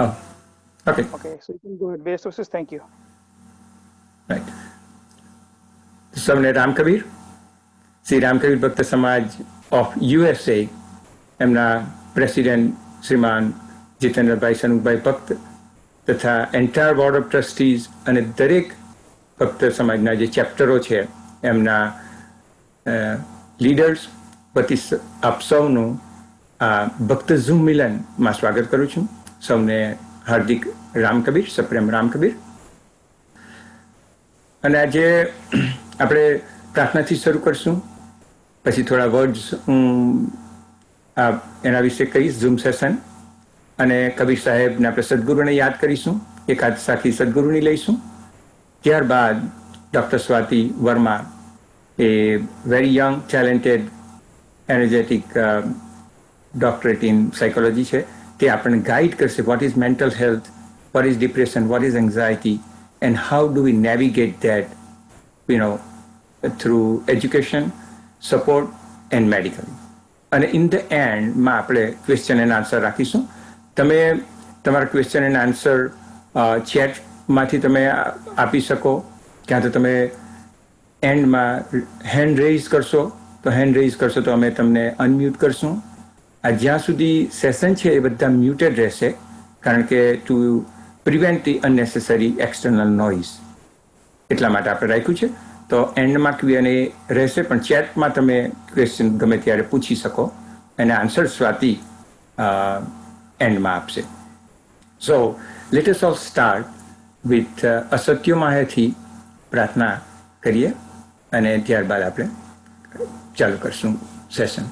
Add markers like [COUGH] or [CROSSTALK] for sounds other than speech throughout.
Oh, okay, Okay, so you can go ahead. Best sources, Thank you. right. સૌને Ram Kabir Shri Ram Kabir Bhakt Samaj of USA એમના president શ્રીમાન જીતેન્દ્રભાઈ સનુભાઈ ભક્ત તથા entire board of trustees અને દરેક ભક્ત સમાજના જે ચેપ્ટરો છે એમના લીડર્સ વતી આપ સૌનું આ ભક્ત ઝૂમ મિલનમાં સ્વાગત કરું છું સૌને હાર્દિક રામ કબીર સપ્રેમ રામ કબીર અને આજે આપણે પ્રાર્થનાથી શરૂ કરશું. પછી થોડા વર્ડ્સ હું આ એના વિશે કહીશ ઝૂમ સેશન અને કબીર સાહેબને આપણે સદગુરુને યાદ કરીશું, એકાદ સાથી સદગુરુની લઈશું. ત્યારબાદ doctor Swati Verma a very young talented energetic doctorate in psychology છે. તે આપણને ગાઈડ કરશે what is mental health what is depression what is anxiety and how do we navigate that you know through education support and medical અને in the એન્ડમાં આપણે question and answer રાખીશું. તમે તમારા ક્વેશ્ચન એન્ડ આન્સર ચેટમાંથી તમે આપી શકો. ક્યાં તો તમે એન્ડમાં હેન્ડ રેઇઝ કરશો. તો હેન્ડ રેઇઝ કરશો તો અમે તમને અનમ્યુટ કરશું. આ જ્યાં સુધી સેશન છે એ બધા મ્યુટેડ રહેશે, કારણ કે to prevent the unnecessary external noise એટલા માટે આપણે રાખ્યું છે. તો એન્ડમાં ક્યુએનએ રહેશે, પણ ચેટમાં તમે ક્વેશ્ચન ગમે ત્યારે પૂછી શકો. અને આન્સર સ્વાતિ એન્ડમાં આપશે. So latest of start with અસત્યો માહેથી પ્રાર્થના કરીએ. અને ત્યારબાદ આપણે ચાલુ કરશું સેશન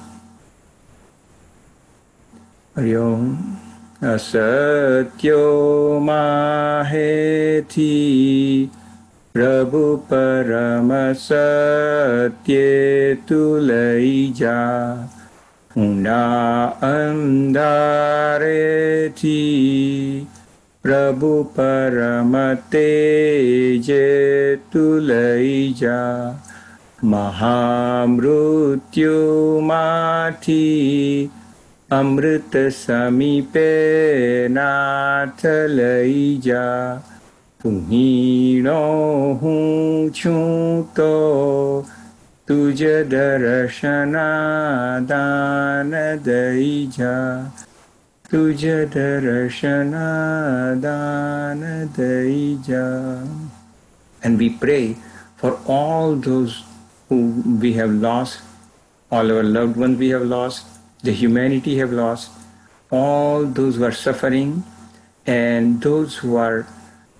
हरि ओम्। असत्यो माहेति थी प्रभु परम तेजे प्रभुपरमते जा महामृत्यु माथी अमृतसमीपे नाथलई जा तुम्हीणो हूँ छूँ तो तुझ दर्शना दान दई जा तुझ दर्शना दान दई जा And we pray for all those who we have lost, all our loved ones we have lost, the humanity have lost, all those who are suffering, and those who are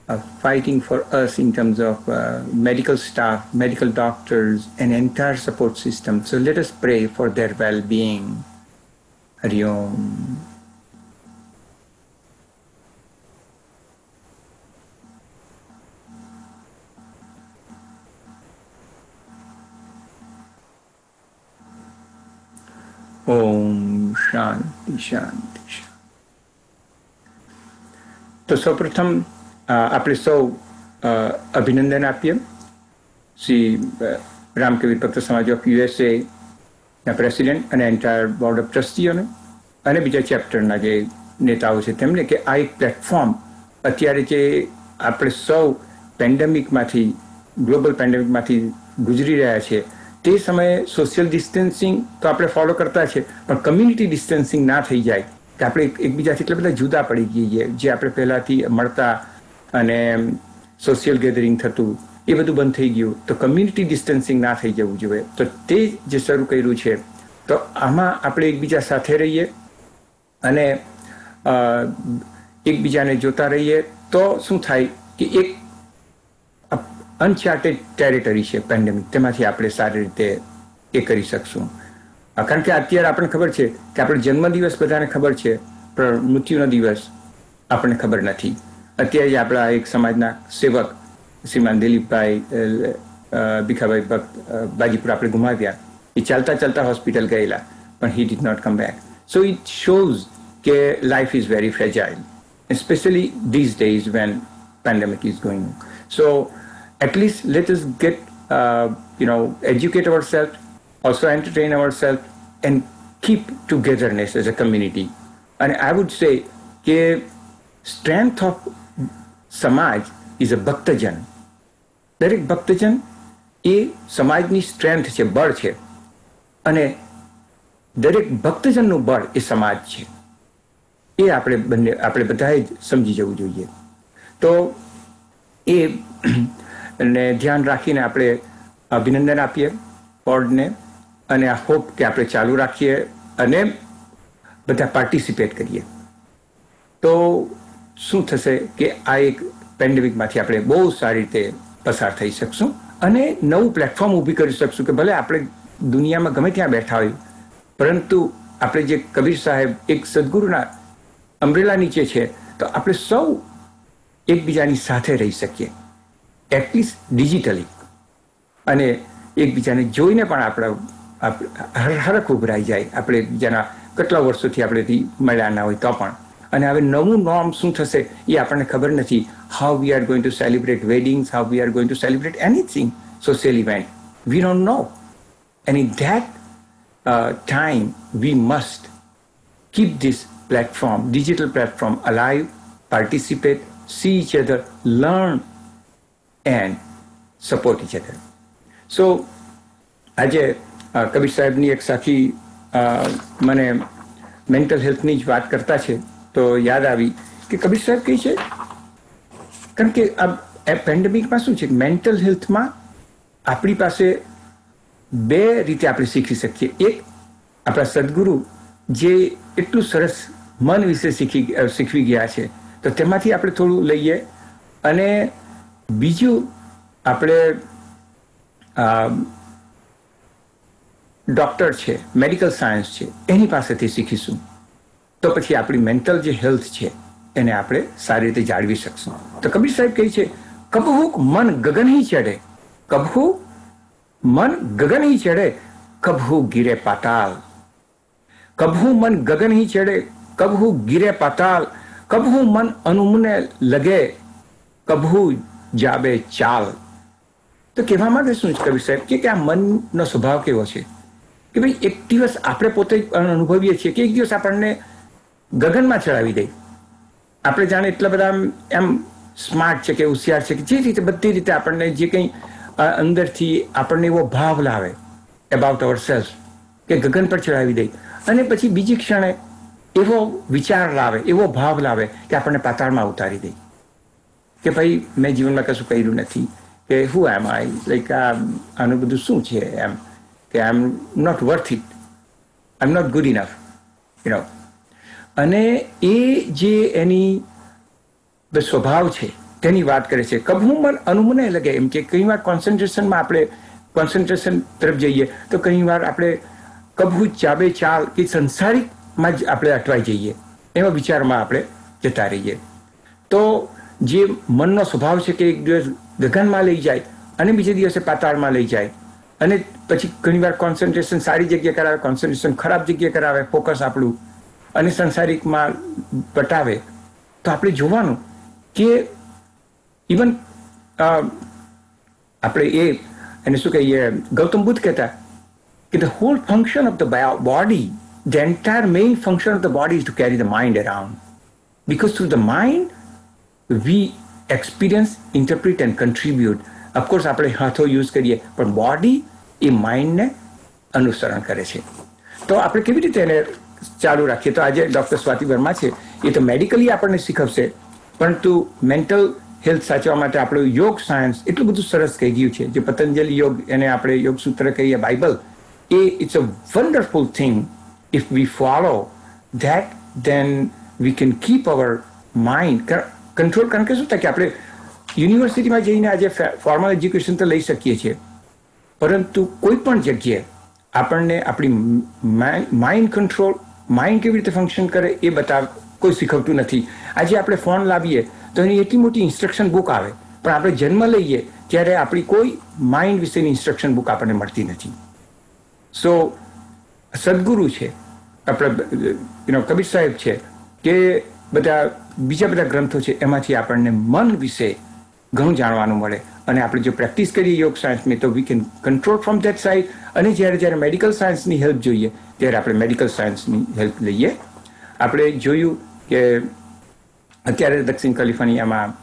uh, fighting for us in terms of uh, medical staff, medical doctors, and entire support system. So let us pray for their well-being. Hari Om. ઓમ શાંતિ શાંતિ શાંતિ. તો સૌપ્રથમ આપણે સૌ અભિનંદન આપીએ Shri uh, Bhakt Samaj of USA ના president અને entire board of ટ્રસ્ટીઓને અને બીજા ચેપ્ટરના જે નેતાઓ છે તેમને કે આ એક પ્લેટફોર્મ અત્યારે જે આપણે સૌ પેન્ડેમિકમાંથી ગ્લોબલ પેન્ડેમિકમાંથી ગુજરી રહ્યા છે તે સમયે સોશિયલ ડિસ્ટન્સિંગ તો આપણે ફોલો કરતા છે, પણ કમ્યુનિટી ડિસ્ટન્સિંગ ના થઈ જાય. કે આપણે એકબીજાથી એટલા બધા જુદા પડી જઈએ જે આપણે પહેલાથી મળતા અને સોશિયલ ગેધરિંગ થતું, એ બધું બંધ થઈ ગયું. તો કમ્યુનિટી ડિસ્ટન્સિંગ ના થઈ જવું જોઈએ. તો તે જે શરૂ કર્યું છે, તો આમાં આપણે એકબીજા સાથે રહીએ અને એકબીજાને જોતા રહીએ. તો શું થાય કે એક અનચાર્ટેડ ટેરિટરી છે પેન્ડેમિક તેમાંથી આપણે સારી રીતે એ કરી શકશું અ, કારણ કે અત્યારે આપણને ખબર છે કે આપણે જન્મદિવસ બધાને ખબર છે પણ મૃત્યુનો દિવસ આપણને ખબર નથી અત્યારે જ આપણા એક સમાજના સેવક શ્રીમાન દિલીપભાઈ અ, અ, ભીખાભાઈ ભક્ત અ, બાજીપુર આપણે ગુમાવ્યા એ ચાલતા ચાલતા હોસ્પિટલ ગયેલા પણ he did not come back so it shows કે life is very fragile especially these days when pandemic is going on. At least let us get, uh, you know, educate ourselves, also entertain ourselves, and keep togetherness as a community. And I would say કે strength of સમાજ is a ભક્તજન દરેક ભક્તજન એ સમાજની strength છે બળ છે અને દરેક ભક્તજનનું બળ એ સમાજ છે એ આપણે બંને આપણે બધાએ જ સમજી જવું જોઈએ તો એ ને ધ્યાન રાખીને આપણે અભિનંદન આપીએ બોર્ડને અને આ હોપ કે આપણે ચાલુ રાખીએ અને બધા પાર્ટિસિપેટ કરીએ તો શું થશે કે આ એક પેન્ડેમિકમાંથી આપણે બહુ સારી રીતે પસાર થઈ શકશું અને નવું પ્લેટફોર્મ ઊભી કરી શકશું કે ભલે આપણે દુનિયામાં ગમે ત્યાં બેઠા હોય પરંતુ આપણે જે કબીર સાહેબ એક સદગુરુના અમરેલા નીચે છે તો આપણે સૌ એકબીજાની સાથે રહી શકીએ એટલીસ્ટ ડિજિટલી અને એકબીજાને જોઈને પણ આપણા હરખ ઉભરાઈ જાય. આપણે જેના કેટલા વર્ષોથી આપણેથી મળ્યા ના હોય તો પણ. અને હવે નવું નોર્મ શું થશે એ આપણને ખબર નથી. How we are going to celebrate weddings how we are going to celebrate anything social event we don't know in that time we must keep this platform digital platform alive participate see each other learn, and support each other. So, આજે કબીર સાહેબની એક સાથી મને mental હેલ્થની જ વાત કરતા છે તો યાદ આવી કે કબીર સાહેબ કહે છે કારણ કે આ પેન્ડેમિકમાં શું છે મેન્ટલ હેલ્થમાં આપણી પાસે બે રીતે આપણે શીખી શકીએ એક આપણા સદગુરુ જે એટલું સરસ મન વિશે શીખી શીખવી ગયા છે તો તેમાંથી આપણે થોડું લઈએ અને બીજું આપણે ડૉક્ટર છે મેડિકલ સાયન્સ છે, એની પાસેથી શીખીશું. તો પછી આપણી મેન્ટલ જે હેલ્થ છે, એને આપણે સારી રીતે જાળવી શકશું. તો કબીર સાહેબ કહે છે, કબહુક મન ગગનહી ચડે. કબહુ મન ગગનહી ચડે, કબહુ ગીરે પાતાલ. કબહુ મન ગગન હી ચડે, કબહુ ગીરે પાતાલ. કબહુ મન અનુમને લગે, કબહુ જાબે ચાલ. તો કહેવા માંગે શું કવિ સાહેબ? કે આ મનનો સ્વભાવ કેવો છે? કે ભાઈ એક દિવસ આપણે પોતે અનુભવીએ છીએ કે એક દિવસ આપણને ગગનમાં ચડાવી દે. આપણે જાણે એટલા બધા એમ સ્માર્ટ છે કે હોશિયાર છે કે જે રીતે બધી રીતે આપણને જે કંઈ અંદરથી આપણને એવો ભાવ લાવે એબાઉટ અવર સેલ્ફ કે ગગન પર ચડાવી દે. અને પછી બીજી ક્ષણે એવો વિચાર લાવે, એવો ભાવ લાવે કે આપણને પાતાળમાં ઉતારી દે. કે ભાઈ, મેં જીવનમાં કશું કર્યું નથી. કે હું એમ આઈ લાઈક આ આનું બધું શું છે એમ? કે I am not worth it I am not good enough you know અને એ જે એની સ્વભાવ છે, તેની વાત કરે છે. કભું મન અનુમને લગે એમ કે કઈ વાર કોન્સન્ટ્રેશનમાં આપણે કોન્સન્ટ્રેશન તરફ જઈએ, તો કઈ વાર આપણે કભું ચાબે ચાલ કે સંસારિકમાં જ આપણે અટવાઈ જઈએ. એવા વિચારમાં આપણે જતા રહીએ. તો જે મનનો સ્વભાવ છે કે એક દિવસ ગગનમાં લઈ જાય અને બીજે દિવસે પાતાળમાં લઈ જાય. અને પછી ઘણીવાર કોન્સન્ટ્રેશન સારી જગ્યાએ કરાવે કોન્સન્ટ્રેશન ખરાબ જગ્યાએ કરાવે ફોકસ આપણું અને સંસારિકમાં પટાવે તો આપણે જોવાનું કે ઇવન આપણે એ, એને શું કહીએ, ગૌતમ બુદ્ધ કહેતા કે the whole function of the body the entire main function of the body is to carry the mind around because through the the mind, experience interpret and contribute of course આપણે હાથો use કરીએ પણ body એ માઇન્ડને અનુસરણ કરે છે. તો આપણે કેવી રીતે એને ચાલુ રાખીએ? તો આજે ડૉક્ટર સ્વાતિ વર્મા છે. એ તો મેડિકલી આપણને શીખવશે. પરંતુ મેન્ટલ હેલ્થ સાચવા માટે આપણું યોગ સાયન્સ એટલું બધું સરસ કહી ગયું છે. જે પતંજલિ યોગ એને આપણે યોગ સૂત્ર કહીએ Bible A it's a wonderful thing if we follow that then we can keep our mind control કારણ કે શું થાય કે આપણે યુનિવર્સિટીમાં જઈને આજે ફોર્મલ એજ્યુકેશન તો લઈ શકીએ છીએ. પરંતુ કોઈ પણ જગ્યાએ આપણને આપણી માઇન્ડ કંટ્રોલ માઇન્ડ કેવી રીતે ફંક્શન કરે એ બતાવ, કોઈ શીખવતું નથી. આજે આપણે ફોન લાવીએ તો એની એટલી મોટી ઇન્સ્ટ્રક્શન બુક આવે. પણ આપણે જન્મ લઈએ ત્યારે આપણી કોઈ માઇન્ડ વિશેની ઇન્સ્ટ્રક્શન બુક આપણને મળતી નથી. સો સદગુરુ છે, આપણે યુનો કબીર સાહેબ છે, કે બધા બીજા બધા ગ્રંથો છે, એમાંથી આપણને મન વિશે ઘણું જાણવાનું મળે. અને આપણે જો પ્રેક્ટિસ કરીએ યોગ સાયન્સની, તો we can control from that side અને જ્યારે જ્યારે મેડિકલ સાયન્સની હેલ્પ જોઈએ, ત્યારે આપણે મેડિકલ સાયન્સની હેલ્પ લઈએ. આપણે જોયું કે અત્યારે દક્ષિણ કેલિફોર્નિયામાં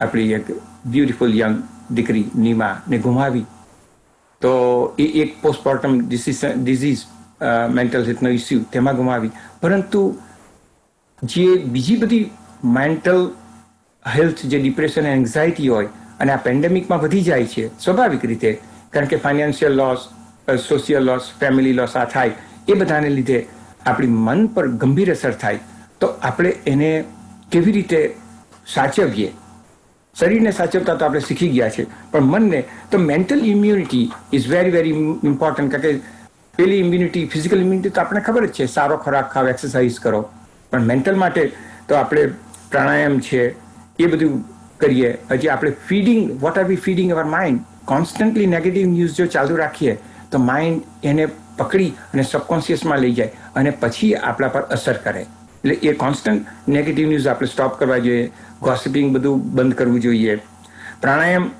આપણી એક બ્યુટિફુલ યંગ દીકરી નીમાને ગુમાવી. તો એ એક પોસ્ટમોર્ટમ ડિઝીઝ મેન્ટલ હેલ્થનો ઇસ્યુ તેમાં ગુમાવી. પરંતુ જે બીજી બધી મેન્ટલ હેલ્થ જે ડિપ્રેશન એન્ઝાયટી હોય અને આ પેન્ડેમિકમાં વધી જાય છે, સ્વાભાવિક રીતે. કારણ કે financial loss social loss family loss આ થાય, એ બધાને લીધે આપણી મન પર ગંભીર અસર થાય. તો આપણે એને કેવી રીતે સાચવીએ? શરીરને સાચવતા તો આપણે શીખી ગયા છે, પણ મનને, તો mental immunity is very very important કારણ કે પેલી ઇમ્યુનિટી ફિઝિકલ ઇમ્યુનિટી તો આપણને ખબર જ છે, સારો ખોરાક ખાવ એક્સરસાઇઝ કરો. પણ મેન્ટલ માટે તો આપણે પ્રાણાયામ છે, એ બધું કરીએ. હજી આપણે feeding what are we feeding our mind constantly negative news જો ચાલુ રાખીએ, તો માઇન્ડ એને પકડી અને સબકોન્શિયસમાં લઈ જાય અને પછી આપણા પર અસર કરે. એટલે એ કોન્સ્ટન્ટ નેગેટિવ ન્યૂઝ આપણે સ્ટોપ કરવા જોઈએ ગોસિપિંગ બધું બંધ કરવું જોઈએ. પ્રાણાયામ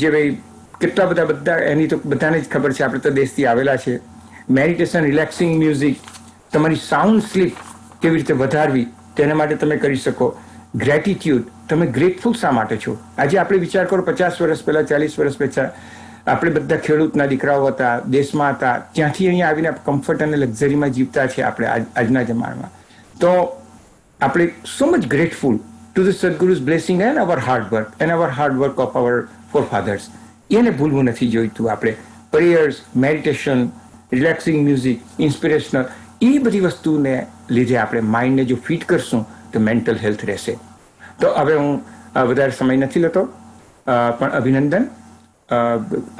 જે ભાઈ કેટલા બધા બધા, એની તો બધાને જ ખબર છે, આપણે તો દેશથી આવેલા છે. મેડિટેશન રિલેક્સિંગ મ્યુઝિક તમારી સાઉન્ડ સ્લીપ કેવી રીતે વધારવી? તેના માટે તમે કરી શકો. ગ્રેટિટ્યુડ તમે ગ્રેટફુલ શા માટે છો? આજે આપણે વિચાર કરો, પચાસ વર્ષ પહેલાં, ચાલીસ વર્ષ પહેલાં આપણે બધા ખેડૂતના દીકરાઓ હતા, દેશમાં હતા, ત્યાંથી અહીંયા આવીને કમ્ફર્ટ અને લક્ઝરીમાં જીવતા છે આપણે આજના જમાનામાં. તો આપણે so much grateful to the Sadguru's blessing and our hard work and our hard work of our forefathers એને ભૂલવું નથી જોઈતું આપણે. Prayers meditation relaxing music inspirational એ બધી વસ્તુને લીધે આપણે માઇન્ડને જો ફિટ કરશું, તો મેન્ટલ હેલ્થ રહેશે. તો હવે હું વધારે સમય નથી લેતો. પણ અભિનંદન.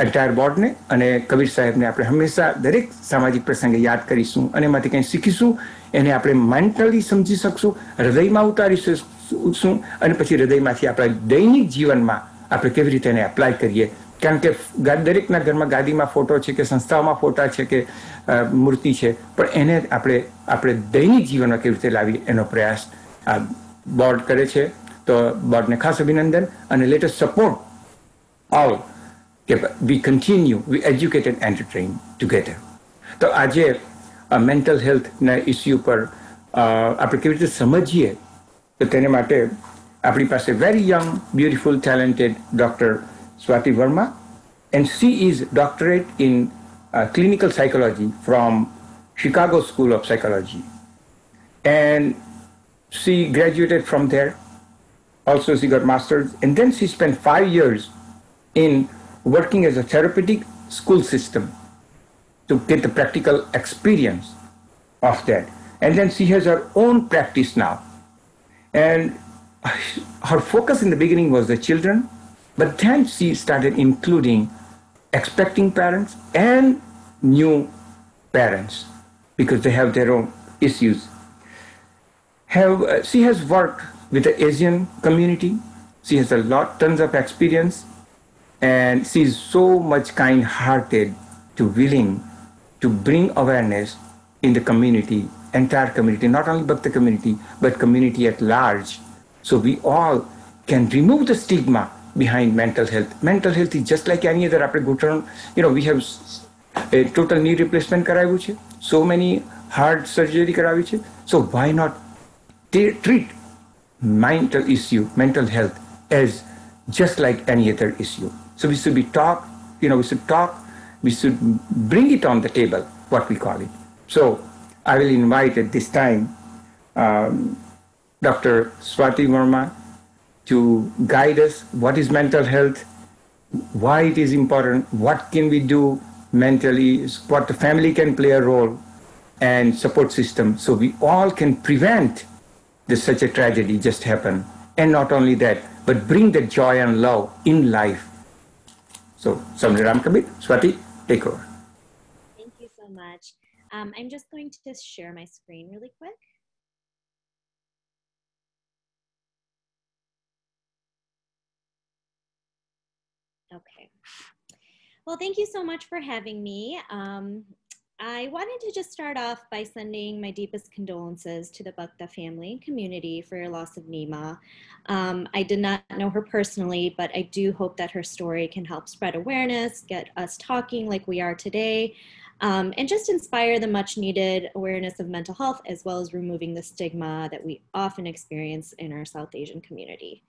એન્ટાયર બોર્ડને અને કબીર સાહેબને આપણે હંમેશા દરેક સામાજિક પ્રસંગે યાદ કરીશું અને એમાંથી કંઈ શીખીશું, એને આપણે મેન્ટલી સમજી શકશું, હૃદયમાં ઉતારી શકશું, અને પછી હૃદયમાંથી આપણા દૈનિક જીવનમાં આપણે કેવી રીતે એને એપ્લાય કરીએ કારણ કે દરેકના ઘરમાં ગાદીમાં ફોટો છે કે સંસ્થાઓમાં ફોટા છે કે મૂર્તિ છે. પણ એને આપણે આપણે દૈનિક જીવનમાં કેવી રીતે લાવી એનો પ્રયાસ આ બોર્ડ કરે છે. તો બોર્ડને ખાસ અભિનંદન અને લેટેસ્ટ સપોર્ટ ઓલ કે we continue we educate and entertain together તો આજે મેન્ટલ હેલ્થના ઇસ્યુ પર આપણે કેવી રીતે સમજીએ, તો તેને માટે આપણી પાસે very young beautiful talented doctor Swati Verma, and she is doctorate in uh, clinical psychology from Chicago School of Psychology. And she graduated from there. Also, she got master's, and then she spent five years in working as a therapeutic school system to get the practical experience of that. And then she has her own practice now. And her focus in the beginning was the children, but then she started including expecting parents and new parents because they have their own issues. Have, uh, she has worked with the Asian community. She has a lot, tons of experience, and she is so much kind-hearted to willing to bring awareness in the community, entire community, not only Bhakta community, but community at large. So we all can remove the stigma behind mental health. Mental health is just like any other આપણે ઘૂંટણ you know we have a total knee replacement કરાવ્યું છે so many heart surgery કરાવી છે so why not treat mental issue mental health as just like any other issue so we should be talk you know we should talk we should bring it on the table what we call it so i will invite at this time um, dr swati Verma to guide us what is mental health, why it is important, what can we do mentally, what the family can play a role, and support system so we all can prevent this such a tragedy just happen. And not only that, but bring the joy and love in life. So, Samri Ramkabir, Swati, take over. Thank you so much. Um, I'm just going to share my screen really quick. Okay. Well, thank you so much for having me. Um, I wanted to just start off by sending my deepest condolences to the Bhakta family and community for your loss of Nima. Um, I did not know her personally, but I do hope that her story can help spread awareness, get us talking like we are today um, and just inspire the much needed awareness of mental health as well as removing the stigma that we often experience in our South Asian community.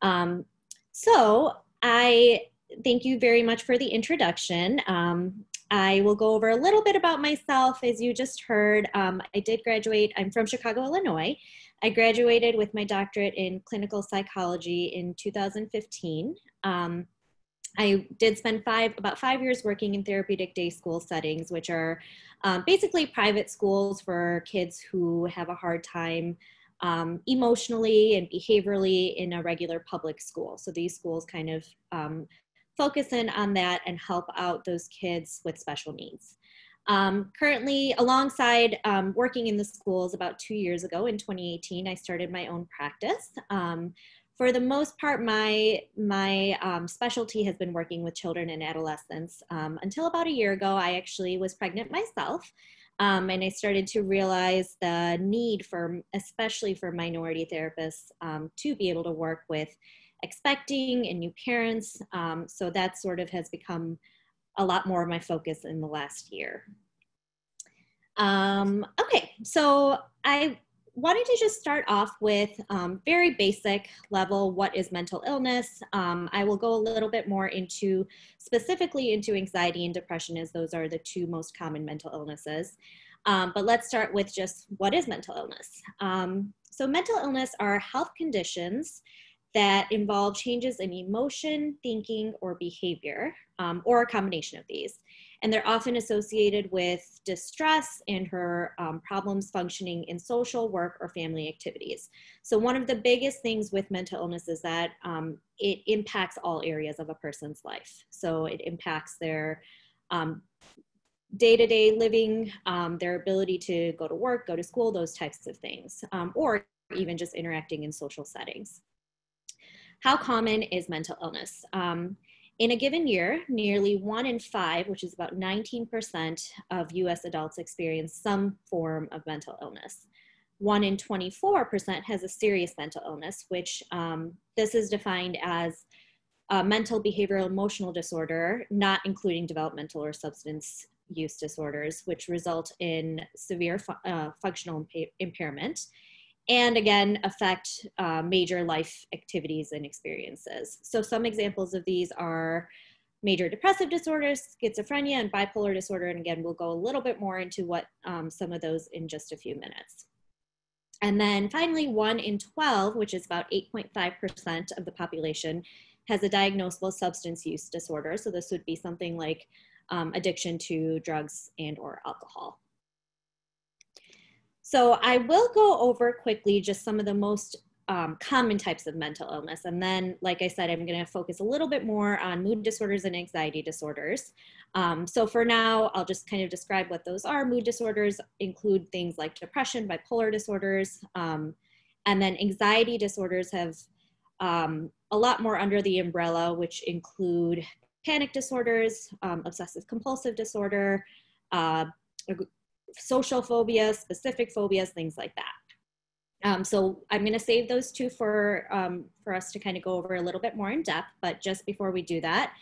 Um, so I thank you very much for the introduction. Um, I will go over a little bit about myself. As you just heard, um, I did graduate, I'm from Chicago, Illinois. I graduated with my doctorate in clinical psychology in 2015. Um, I did spend five, about five years working in therapeutic day school settings, which are um, basically private schools for kids who have a hard time um, emotionally and behaviorally in a regular public school. So these schools kind of um, focus in on that and help out those kids with special needs. Um, currently, alongside um, working in the schools about two years ago in 2018, I started my own practice. Um, for the most part, my, my um, specialty has been working with children and adolescents. Um, until about a year ago, I actually was pregnant myself. Um, and I started to realize the need for, especially for minority therapists, to be able to work with expecting and new parents. so that sort of has become a lot more of my focus in the last year. Um, okay, so I wanted to just start off with um, very basic level, what is mental illness? Um, I will go a little bit more into specifically into anxiety and depression as those are the two most common mental illnesses. Um, but let's start with just what is mental illness? Um, so mental illness are health conditions that involve changes in emotion, thinking, or behavior, um, or a combination of these. And they're often associated with distress and her um, problems functioning in social, work, or family activities. So, one of the biggest things with mental illness is that um, it impacts all areas of a person's life. So, it impacts their day to day living, um, their ability to go to work, go to school, those types of things, um, or even just interacting in social settings. How common is mental illness? Um, in a given year, nearly one in five, which is about 19% of US adults experience some form of mental illness. One in 24% has a serious mental illness, which um, this is defined as a mental, behavioral, emotional disorder, not including developmental or substance use disorders, which result in severe fu uh, functional impairment and again affect uh, major life activities and experiences. So some examples of these are major depressive disorders, schizophrenia, and bipolar disorder. And again, we'll go a little bit more into what um, some of those in just a few minutes. And then finally, one in 12, which is about 8.5% of the population, has a diagnosable substance use disorder. So this would be something like um, addiction to drugs and or alcohol. So I will go over quickly just some of the most um, common types of mental illness. And then, like I said, I'm going to focus a little bit more on mood disorders and anxiety disorders. Um, so for now, I'll just kind of describe what those are. Mood disorders include things like depression, bipolar disorders, um, and then anxiety disorders have um, a lot more under the umbrella, which include panic disorders, um, obsessive compulsive disorder, uh, social phobias, specific phobias, things like that. Um, so I'm going to save those two for, um, for us to kind of go over a little bit more in depth. But just before we do that,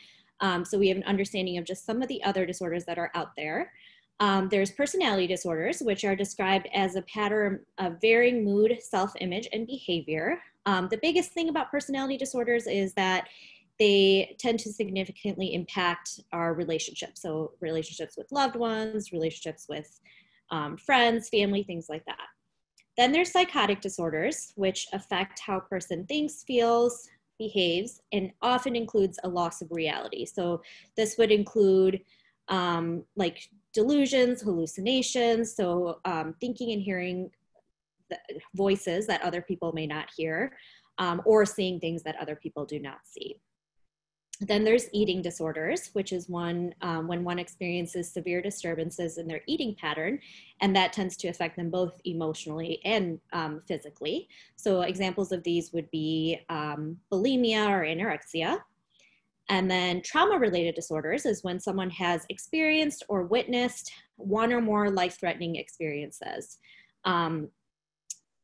um, so we have an understanding of just some of the other disorders that are out there. Um, there's personality disorders, which are described as a pattern of varying mood, self-image, and behavior. Um, the biggest thing about personality disorders is that they tend to significantly impact our relationships. So relationships with loved ones, relationships with um, friends, family, things like that. Then there's psychotic disorders, which affect how a person thinks, feels, behaves, and often includes a loss of reality. So this would include um, like delusions, hallucinations, so um, thinking and hearing voices that other people may not hear, um, or seeing things that other people do not see. Then there's eating disorders, which is one um, when one experiences severe disturbances in their eating pattern, and that tends to affect them both emotionally and um, physically. So examples of these would be um, bulimia or anorexia. And then trauma-related disorders is when someone has experienced or witnessed one or more life-threatening experiences. Um,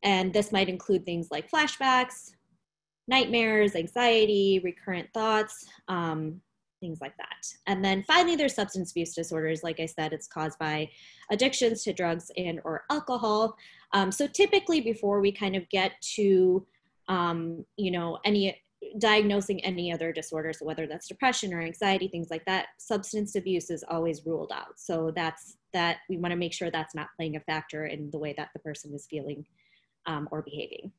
and this might include things like flashbacks, nightmares, anxiety, recurrent thoughts, um, things like that. And then finally, there's substance abuse disorders. Like I said, it's caused by addictions to drugs and or alcohol. Um, so typically, before we kind of get to, um, you know, any diagnosing any other disorders, whether that's depression or anxiety, things like that, substance abuse is always ruled out. So that's that we want to make sure that's not playing a factor in the way that the person is feeling um, or behaving.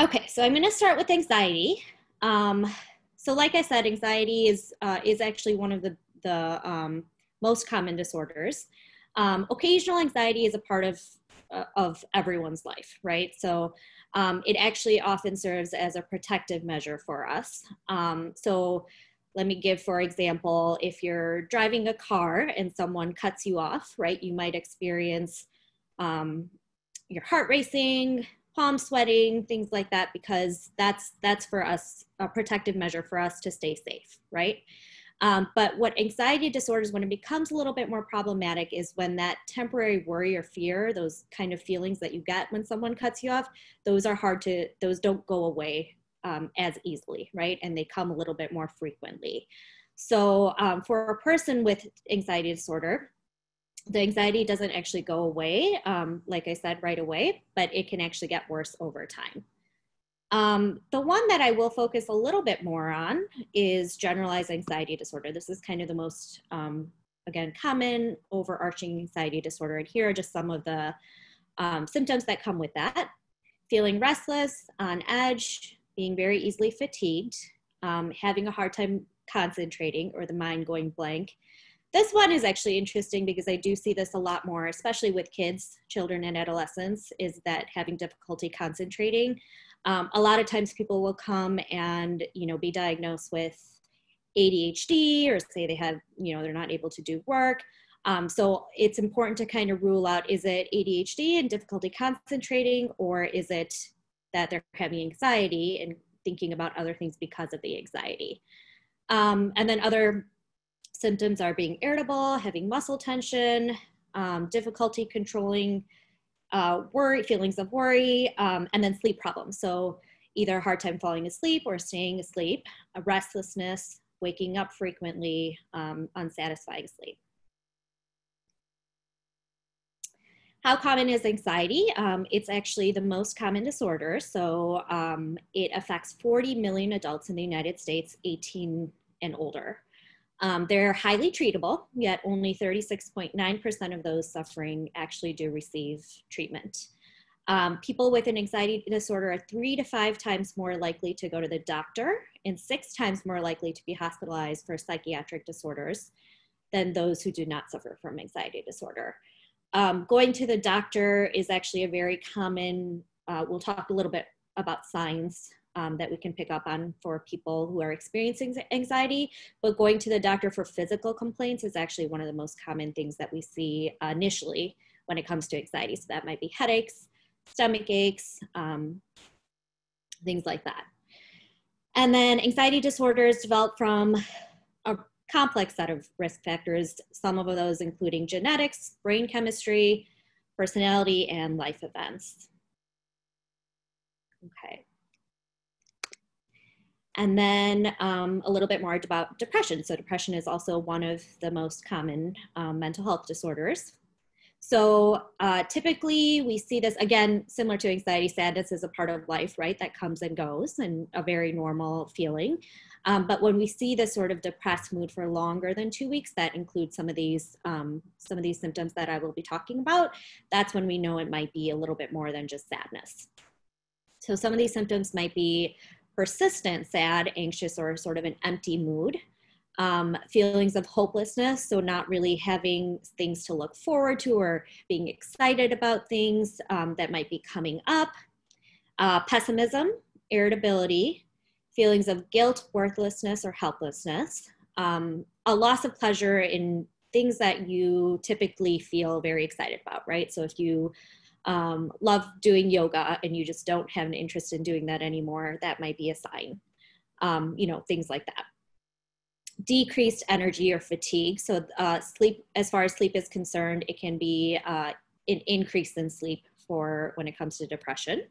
Okay, so I'm going to start with anxiety. Um, so, like I said, anxiety is uh, is actually one of the the um, most common disorders. Um, occasional anxiety is a part of uh, of everyone's life, right? So, um, it actually often serves as a protective measure for us. Um, so, let me give, for example, if you're driving a car and someone cuts you off, right? You might experience um, your heart racing, palm sweating, things like that, because that's that's for us a protective measure for us to stay safe, right? Um, but what anxiety disorders, when it becomes a little bit more problematic, is when that temporary worry or fear, those kind of feelings that you get when someone cuts you off, those are hard to, those don't go away um, as easily, right? And they come a little bit more frequently. So um, for a person with anxiety disorder, the anxiety doesn't actually go away, um, like I said, right away, but it can actually get worse over time. Um, the one that I will focus a little bit more on is generalized anxiety disorder. This is kind of the most, um, again, common overarching anxiety disorder. And here are just some of the um, symptoms that come with that. Feeling restless, on edge, being very easily fatigued, um, having a hard time concentrating or the mind going blank, this one is actually interesting because I do see this a lot more, especially with kids, children, and adolescents, is that having difficulty concentrating. Um, a lot of times people will come and, you know, be diagnosed with ADHD or say they have, you know, they're not able to do work. Um, so it's important to kind of rule out is it ADHD and difficulty concentrating, or is it that they're having anxiety and thinking about other things because of the anxiety? Um, and then other symptoms are being irritable, having muscle tension, um, difficulty controlling uh, worry, feelings of worry, um, and then sleep problems. So either a hard time falling asleep or staying asleep, a restlessness, waking up frequently, um, unsatisfying sleep. How common is anxiety? Um, it's actually the most common disorder. So um, it affects 40 million adults in the United States, 18 and older. Um, they're highly treatable, yet only 36.9% of those suffering actually do receive treatment. Um, people with an anxiety disorder are three to five times more likely to go to the doctor and six times more likely to be hospitalized for psychiatric disorders than those who do not suffer from anxiety disorder. Um, going to the doctor is actually a very common, uh, we'll talk a little bit about signs um, that we can pick up on for people who are experiencing anxiety. But going to the doctor for physical complaints is actually one of the most common things that we see initially when it comes to anxiety. So that might be headaches, stomach aches, um, things like that. And then anxiety disorders develop from a complex set of risk factors, some of those including genetics, brain chemistry, personality, and life events. Okay. And then um, a little bit more about depression. So depression is also one of the most common um, mental health disorders. So uh, typically we see this, again, similar to anxiety, sadness is a part of life, right? That comes and goes and a very normal feeling. Um, but when we see this sort of depressed mood for longer than two weeks, that includes some of these um, some of these symptoms that I will be talking about. That's when we know it might be a little bit more than just sadness. So some of these symptoms might be persistent sad, anxious, or sort of an empty mood. Um, feelings of hopelessness, so not really having things to look forward to or being excited about things um, that might be coming up. Uh, pessimism, irritability, feelings of guilt, worthlessness, or helplessness. Um, a loss of pleasure in things that you typically feel very excited about, right? So if you um, love doing yoga and you just don't have an interest in doing that anymore, that might be a sign. Um, you know, things like that. Decreased energy or fatigue. So, uh, sleep, as far as sleep is concerned, it can be uh, an increase in sleep for when it comes to depression.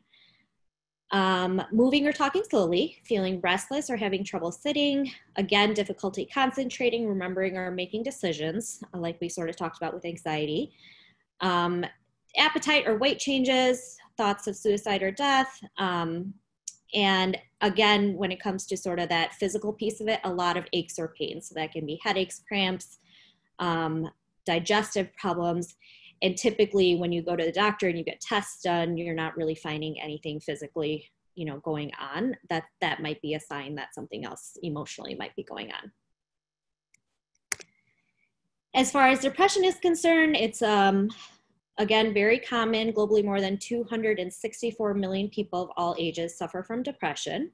Um, moving or talking slowly, feeling restless or having trouble sitting, again, difficulty concentrating, remembering, or making decisions, like we sort of talked about with anxiety. Um, appetite or weight changes, thoughts of suicide or death. Um, and again, when it comes to sort of that physical piece of it, a lot of aches or pains. So that can be headaches, cramps, um, digestive problems. And typically, when you go to the doctor and you get tests done, you're not really finding anything physically, you know, going on. That that might be a sign that something else emotionally might be going on. As far as depression is concerned, it's um, again very common. Globally, more than 264 million people of all ages suffer from depression.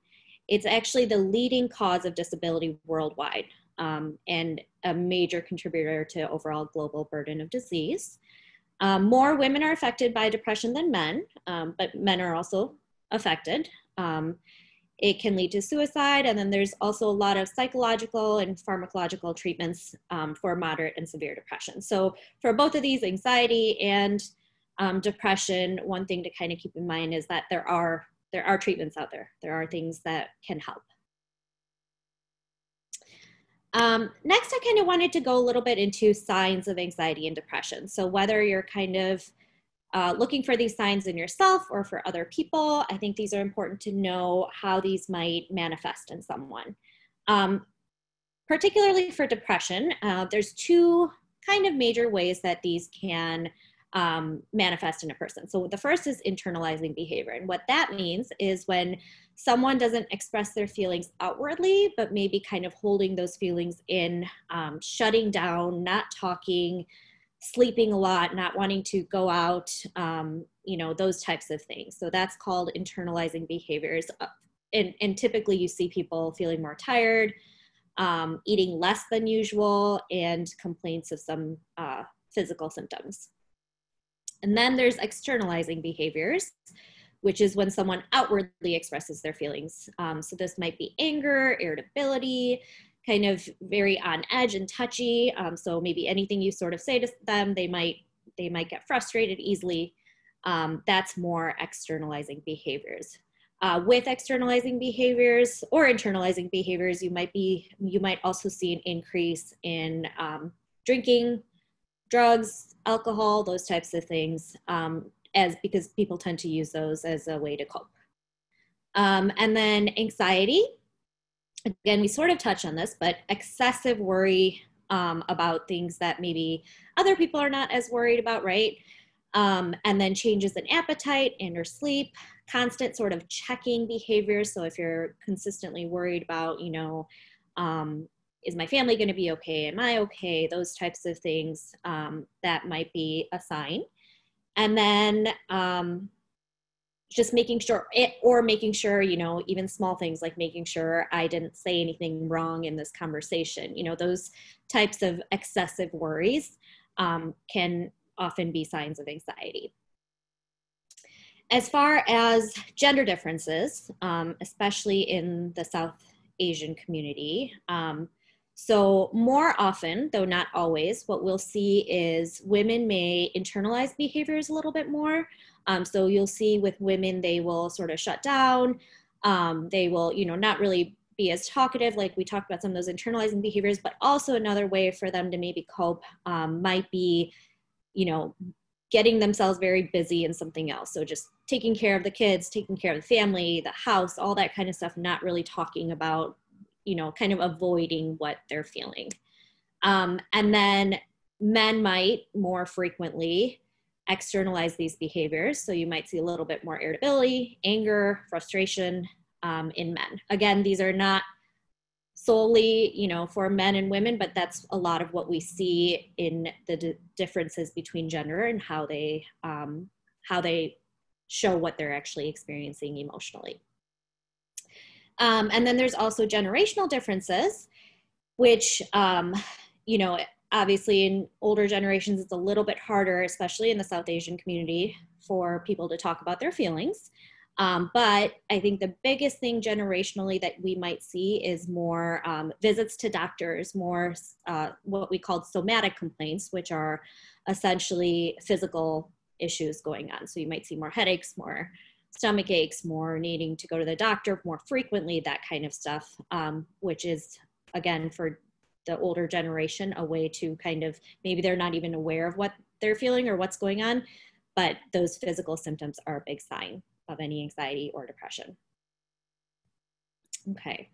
It's actually the leading cause of disability worldwide um, and a major contributor to overall global burden of disease. Um, more women are affected by depression than men, um, but men are also affected. It can lead to suicide, and then there's also a lot of psychological and pharmacological treatments um, for moderate and severe depression. So, for both of these, anxiety and um, depression, one thing to kind of keep in mind is that there are there are treatments out there. There are things that can help. Um, next, I kind of wanted to go a little bit into signs of anxiety and depression. So, whether you're kind of uh, looking for these signs in yourself or for other people, I think these are important to know how these might manifest in someone. Um, particularly for depression, uh, there's two kind of major ways that these can um, manifest in a person. So the first is internalizing behavior. And what that means is when someone doesn't express their feelings outwardly, but maybe kind of holding those feelings in, um, shutting down, not talking, sleeping a lot, not wanting to go out, um, you know, those types of things. So that's called internalizing behaviors. Uh, and, and typically you see people feeling more tired, um, eating less than usual, and complaints of some uh, physical symptoms. And then there's externalizing behaviors which is when someone outwardly expresses their feelings. Um, so this might be anger, irritability, kind of very on edge and touchy. Um, so maybe anything you sort of say to them, they might they might get frustrated easily. Um, that's more externalizing behaviors. Uh, with externalizing behaviors or internalizing behaviors, you might be you might also see an increase in um, drinking, drugs, alcohol, those types of things. Um, as because people tend to use those as a way to cope. Um, and then anxiety. Again, we sort of touch on this, but excessive worry um, about things that maybe other people are not as worried about, right? Um, and then changes in appetite and or sleep, constant sort of checking behavior. So if you're consistently worried about, you know, um, is my family going to be okay? Am I okay? Those types of things um, that might be a sign and then um, just making sure it or making sure you know even small things like making sure i didn't say anything wrong in this conversation you know those types of excessive worries um, can often be signs of anxiety. As far as gender differences um, especially in the south asian community um, so, more often, though not always, what we'll see is women may internalize behaviors a little bit more. Um, so, you'll see with women, they will sort of shut down. Um, they will, you know, not really be as talkative, like we talked about some of those internalizing behaviors, but also another way for them to maybe cope um, might be, you know, getting themselves very busy in something else. So, just taking care of the kids, taking care of the family, the house, all that kind of stuff, not really talking about you know, kind of avoiding what they're feeling. Um, and then men might more frequently externalize these behaviors. So you might see a little bit more irritability, anger, frustration um, in men. Again, these are not solely, you know, for men and women, but that's a lot of what we see in the differences between gender and how they um, how they show what they're actually experiencing emotionally. Um, and then there's also generational differences, which, um, you know, obviously in older generations, it's a little bit harder, especially in the South Asian community, for people to talk about their feelings. Um, but I think the biggest thing generationally that we might see is more um, visits to doctors, more uh, what we call somatic complaints, which are essentially physical issues going on. So you might see more headaches, more stomach aches, more needing to go to the doctor more frequently, that kind of stuff, um, which is, again, for the older generation, a way to kind of maybe they're not even aware of what they're feeling or what's going on, but those physical symptoms are a big sign of any anxiety or depression. Okay.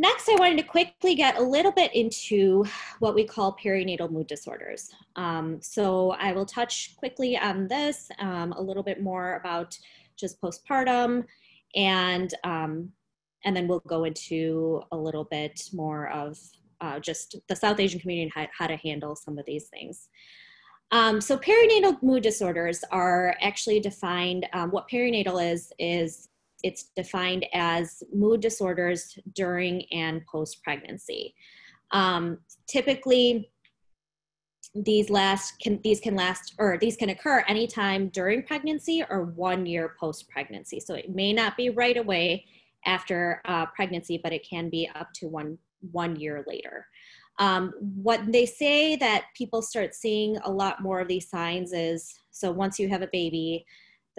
Next, I wanted to quickly get a little bit into what we call perinatal mood disorders. Um, so I will touch quickly on this, um, a little bit more about just postpartum, and um, and then we'll go into a little bit more of uh, just the South Asian community and how, how to handle some of these things. Um, so perinatal mood disorders are actually defined. Um, what perinatal is is it's defined as mood disorders during and post pregnancy. Um, typically, these last can these can last or these can occur anytime during pregnancy or one year post pregnancy. So it may not be right away after uh, pregnancy, but it can be up to one one year later. Um, what they say that people start seeing a lot more of these signs is so once you have a baby,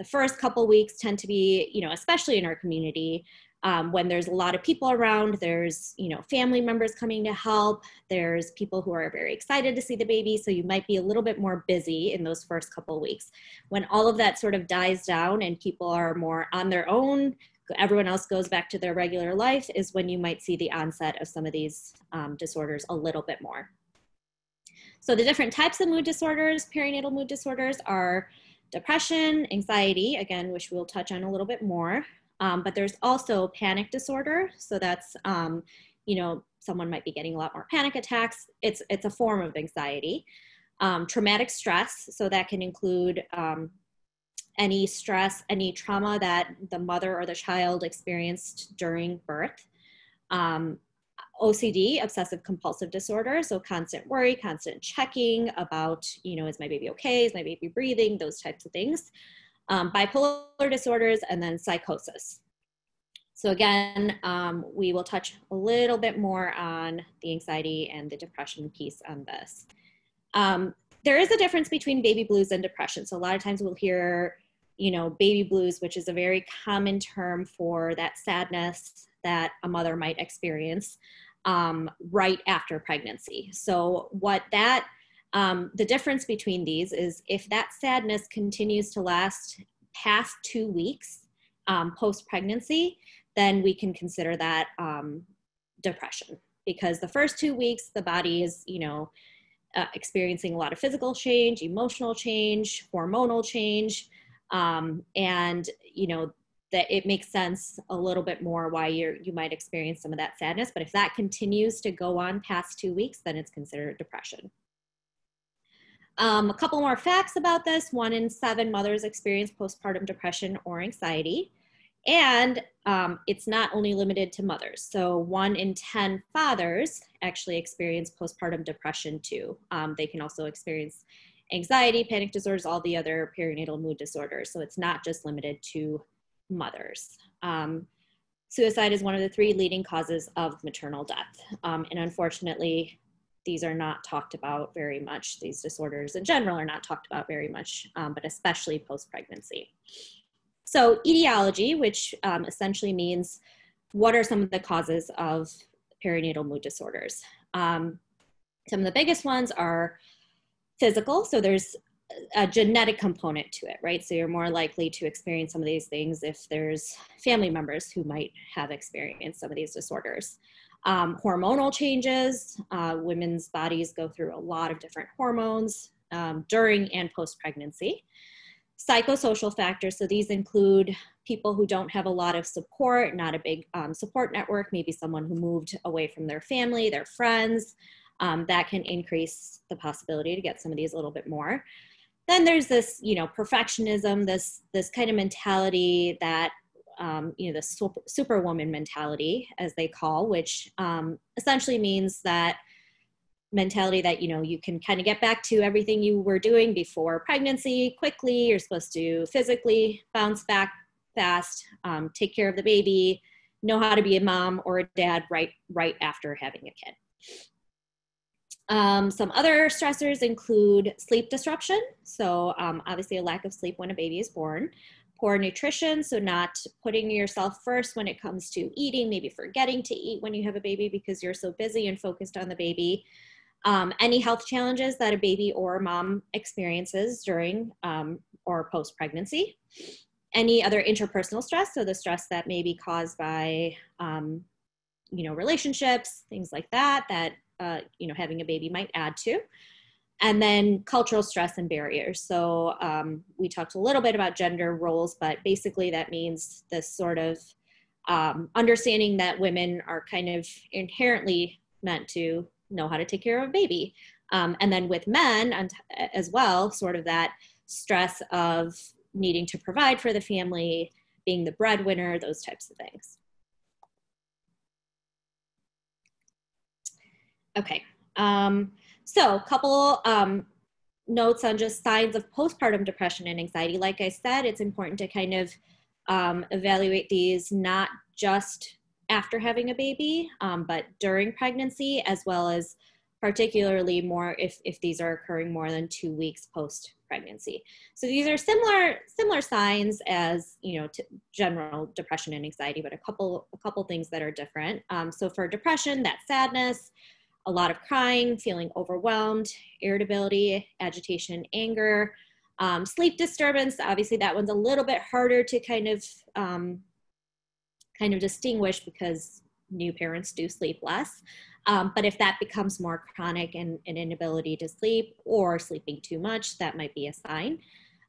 the first couple weeks tend to be, you know, especially in our community, um, when there's a lot of people around, there's, you know, family members coming to help, there's people who are very excited to see the baby, so you might be a little bit more busy in those first couple weeks. When all of that sort of dies down and people are more on their own, everyone else goes back to their regular life, is when you might see the onset of some of these um, disorders a little bit more. So the different types of mood disorders, perinatal mood disorders, are depression, anxiety, again, which we'll touch on a little bit more. Um, but there's also panic disorder. So that's, um, you know, someone might be getting a lot more panic attacks. It's, it's a form of anxiety. Um, traumatic stress, so that can include um, any stress, any trauma that the mother or the child experienced during birth. OCD, obsessive compulsive disorder, so constant worry, constant checking about, you know, is my baby okay? Is my baby breathing? Those types of things. Um, bipolar disorders, and then psychosis. So again, um, we will touch a little bit more on the anxiety and the depression piece on this. Um, there is a difference between baby blues and depression. So a lot of times we'll hear, you know, baby blues, which is a very common term for that sadness that a mother might experience um, right after pregnancy. So, what that, um, the difference between these is if that sadness continues to last past two weeks um, post pregnancy, then we can consider that um, depression because the first two weeks, the body is, you know, uh, experiencing a lot of physical change, emotional change, hormonal change. Um, and you know that it makes sense a little bit more why you're you might experience some of that sadness but if that continues to go on past two weeks then it's considered depression. Um, a couple more facts about this. One in seven mothers experience postpartum depression or anxiety and um, it's not only limited to mothers. So one in 10 fathers actually experience postpartum depression too. Um, they can also experience anxiety panic disorders all the other perinatal mood disorders. So it's not just limited to mothers. Um, suicide is one of the three leading causes of maternal death. Um, and unfortunately, these are not talked about very much. These disorders in general are not talked about very much, um, but especially post pregnancy. So, etiology, which um, essentially means what are some of the causes of perinatal mood disorders? Um, some of the biggest ones are physical. So, there's a genetic component to it, right? So you're more likely to experience some of these things if there's family members who might have experienced some of these disorders. Um, hormonal changes, uh, women's bodies go through a lot of different hormones um, during and post pregnancy. Psychosocial factors, so these include people who don't have a lot of support, not a big um, support network, maybe someone who moved away from their family, their friends. Um, that can increase the possibility to get some of these a little bit more then there's this you know perfectionism this this kind of mentality that um, you know the super, superwoman mentality as they call which um, essentially means that mentality that you know you can kind of get back to everything you were doing before pregnancy quickly you're supposed to physically bounce back fast um, take care of the baby know how to be a mom or a dad right right after having a kid um, some other stressors include sleep disruption. So, um, obviously, a lack of sleep when a baby is born, poor nutrition, so not putting yourself first when it comes to eating, maybe forgetting to eat when you have a baby because you're so busy and focused on the baby. Um, any health challenges that a baby or mom experiences during um, or post pregnancy. Any other interpersonal stress, so the stress that may be caused by, um, you know, relationships, things like that, that, uh, you know, having a baby might add to and then cultural stress and barriers. So um, we talked a little bit about gender roles, but basically that means this sort of um, understanding that women are kind of inherently meant to know how to take care of a baby. Um, and then with men and, as well, sort of that stress of needing to provide for the family, being the breadwinner, those types of things. Okay. Um, so, a couple um, notes on just signs of postpartum depression and anxiety. Like I said, it's important to kind of um, evaluate these not just after having a baby, um, but during pregnancy, as well as particularly more if, if these are occurring more than two weeks post pregnancy. So these are similar similar signs as you know general depression and anxiety, but a couple a couple things that are different. Um, so for depression, that sadness, a lot of crying, feeling overwhelmed, irritability, agitation, anger, um, sleep disturbance. Obviously, that one's a little bit harder to kind of um, kind of distinguish because new parents do sleep less. Um, but if that becomes more chronic and an inability to sleep or sleeping too much, that might be a sign.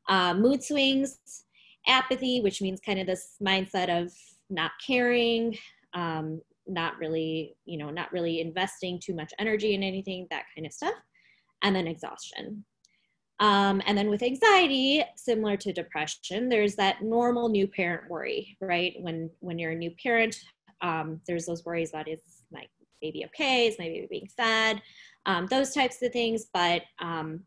Uh, mood swings, apathy, which means kind of this mindset of not caring, um, not really, you know, not really investing too much energy in anything, that kind of stuff. And then exhaustion. Um, and then with anxiety, similar to depression, there's that normal new parent worry, right? When when you're a new parent, um, there's those worries about is my baby okay? Is my baby being fed? Um, those types of things. But um,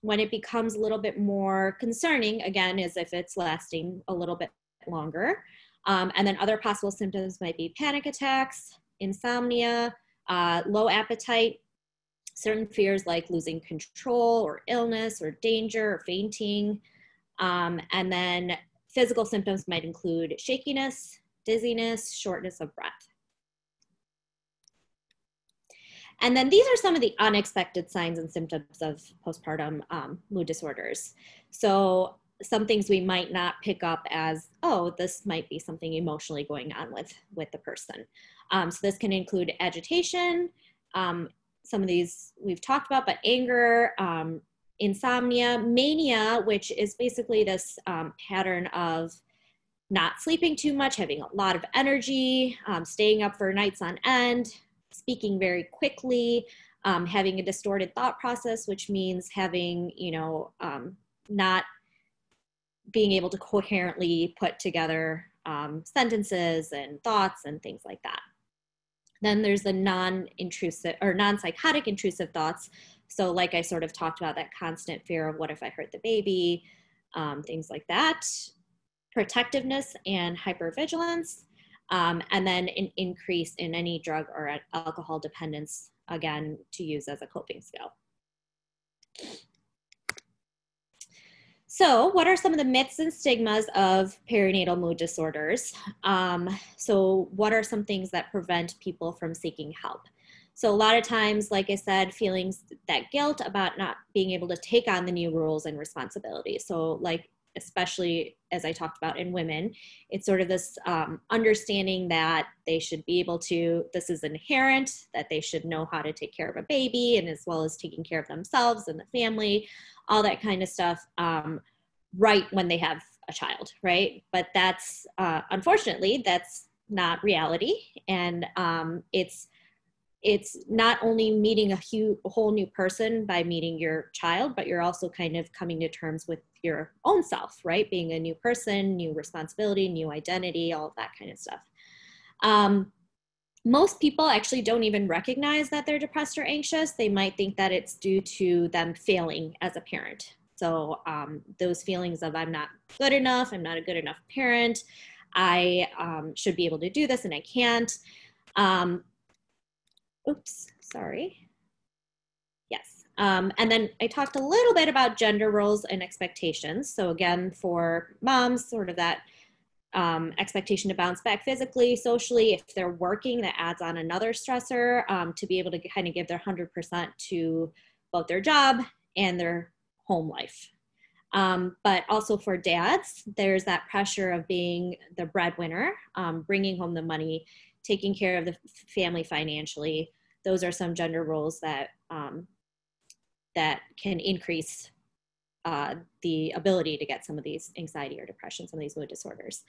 when it becomes a little bit more concerning, again, is if it's lasting a little bit longer. Um, and then other possible symptoms might be panic attacks, insomnia, uh, low appetite, certain fears like losing control or illness or danger or fainting. Um, and then physical symptoms might include shakiness, dizziness, shortness of breath. And then these are some of the unexpected signs and symptoms of postpartum um, mood disorders. So some things we might not pick up as oh this might be something emotionally going on with with the person. Um, so this can include agitation um, some of these we've talked about but anger um, insomnia mania which is basically this um, pattern of not sleeping too much having a lot of energy um, staying up for nights on end speaking very quickly um, having a distorted thought process which means having you know not being able to coherently put together um, sentences and thoughts and things like that. Then there's the non-intrusive or non-psychotic intrusive thoughts. So like I sort of talked about that constant fear of what if I hurt the baby, um, things like that. Protectiveness and hypervigilance. Um, and then an increase in any drug or alcohol dependence, again, to use as a coping skill. So, what are some of the myths and stigmas of perinatal mood disorders? Um, so, what are some things that prevent people from seeking help? So, a lot of times, like I said, feelings that guilt about not being able to take on the new rules and responsibilities. So, like, especially as I talked about in women, it's sort of this um, understanding that they should be able to, this is inherent, that they should know how to take care of a baby and as well as taking care of themselves and the family all that kind of stuff um, right when they have a child, right? But that's uh, unfortunately that's not reality, and um, it's it's not only meeting a, a whole new person by meeting your child, but you're also kind of coming to terms with your own self, right? Being a new person, new responsibility, new identity, all that kind of stuff. Um, most people actually don't even recognize that they're depressed or anxious. They might think that it's due to them failing as a parent. So, um, those feelings of I'm not good enough, I'm not a good enough parent, I um, should be able to do this and I can't. Um, oops, sorry. Yes. Um, and then I talked a little bit about gender roles and expectations. So again, for moms, sort of that um, expectation to bounce back physically, socially. If they're working, that adds on another stressor um, to be able to kind of give their 100% to both their job and their home life. Um, but also for dads, there's that pressure of being the breadwinner, um, bringing home the money, taking care of the family financially. Those are some gender roles that um, that can increase uh, the ability to get some of these anxiety or depression, some of these mood disorders.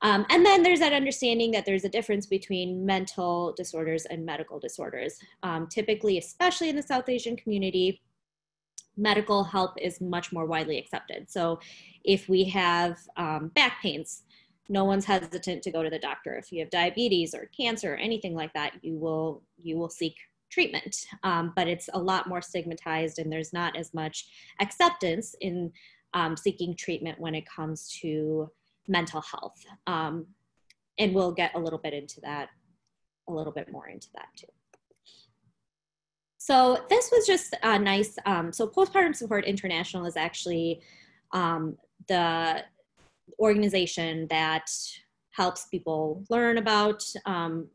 Um, and then there's that understanding that there's a difference between mental disorders and medical disorders. Um, typically, especially in the South Asian community, medical help is much more widely accepted. So if we have um, back pains, no one's hesitant to go to the doctor. If you have diabetes or cancer or anything like that, you will you will seek treatment. Um, but it's a lot more stigmatized, and there's not as much acceptance in um, seeking treatment when it comes to mental health. Um, and we'll get a little bit into that, a little bit more into that too. So this was just a nice. Um, so Postpartum Support International is actually um, the organization that helps people learn about um,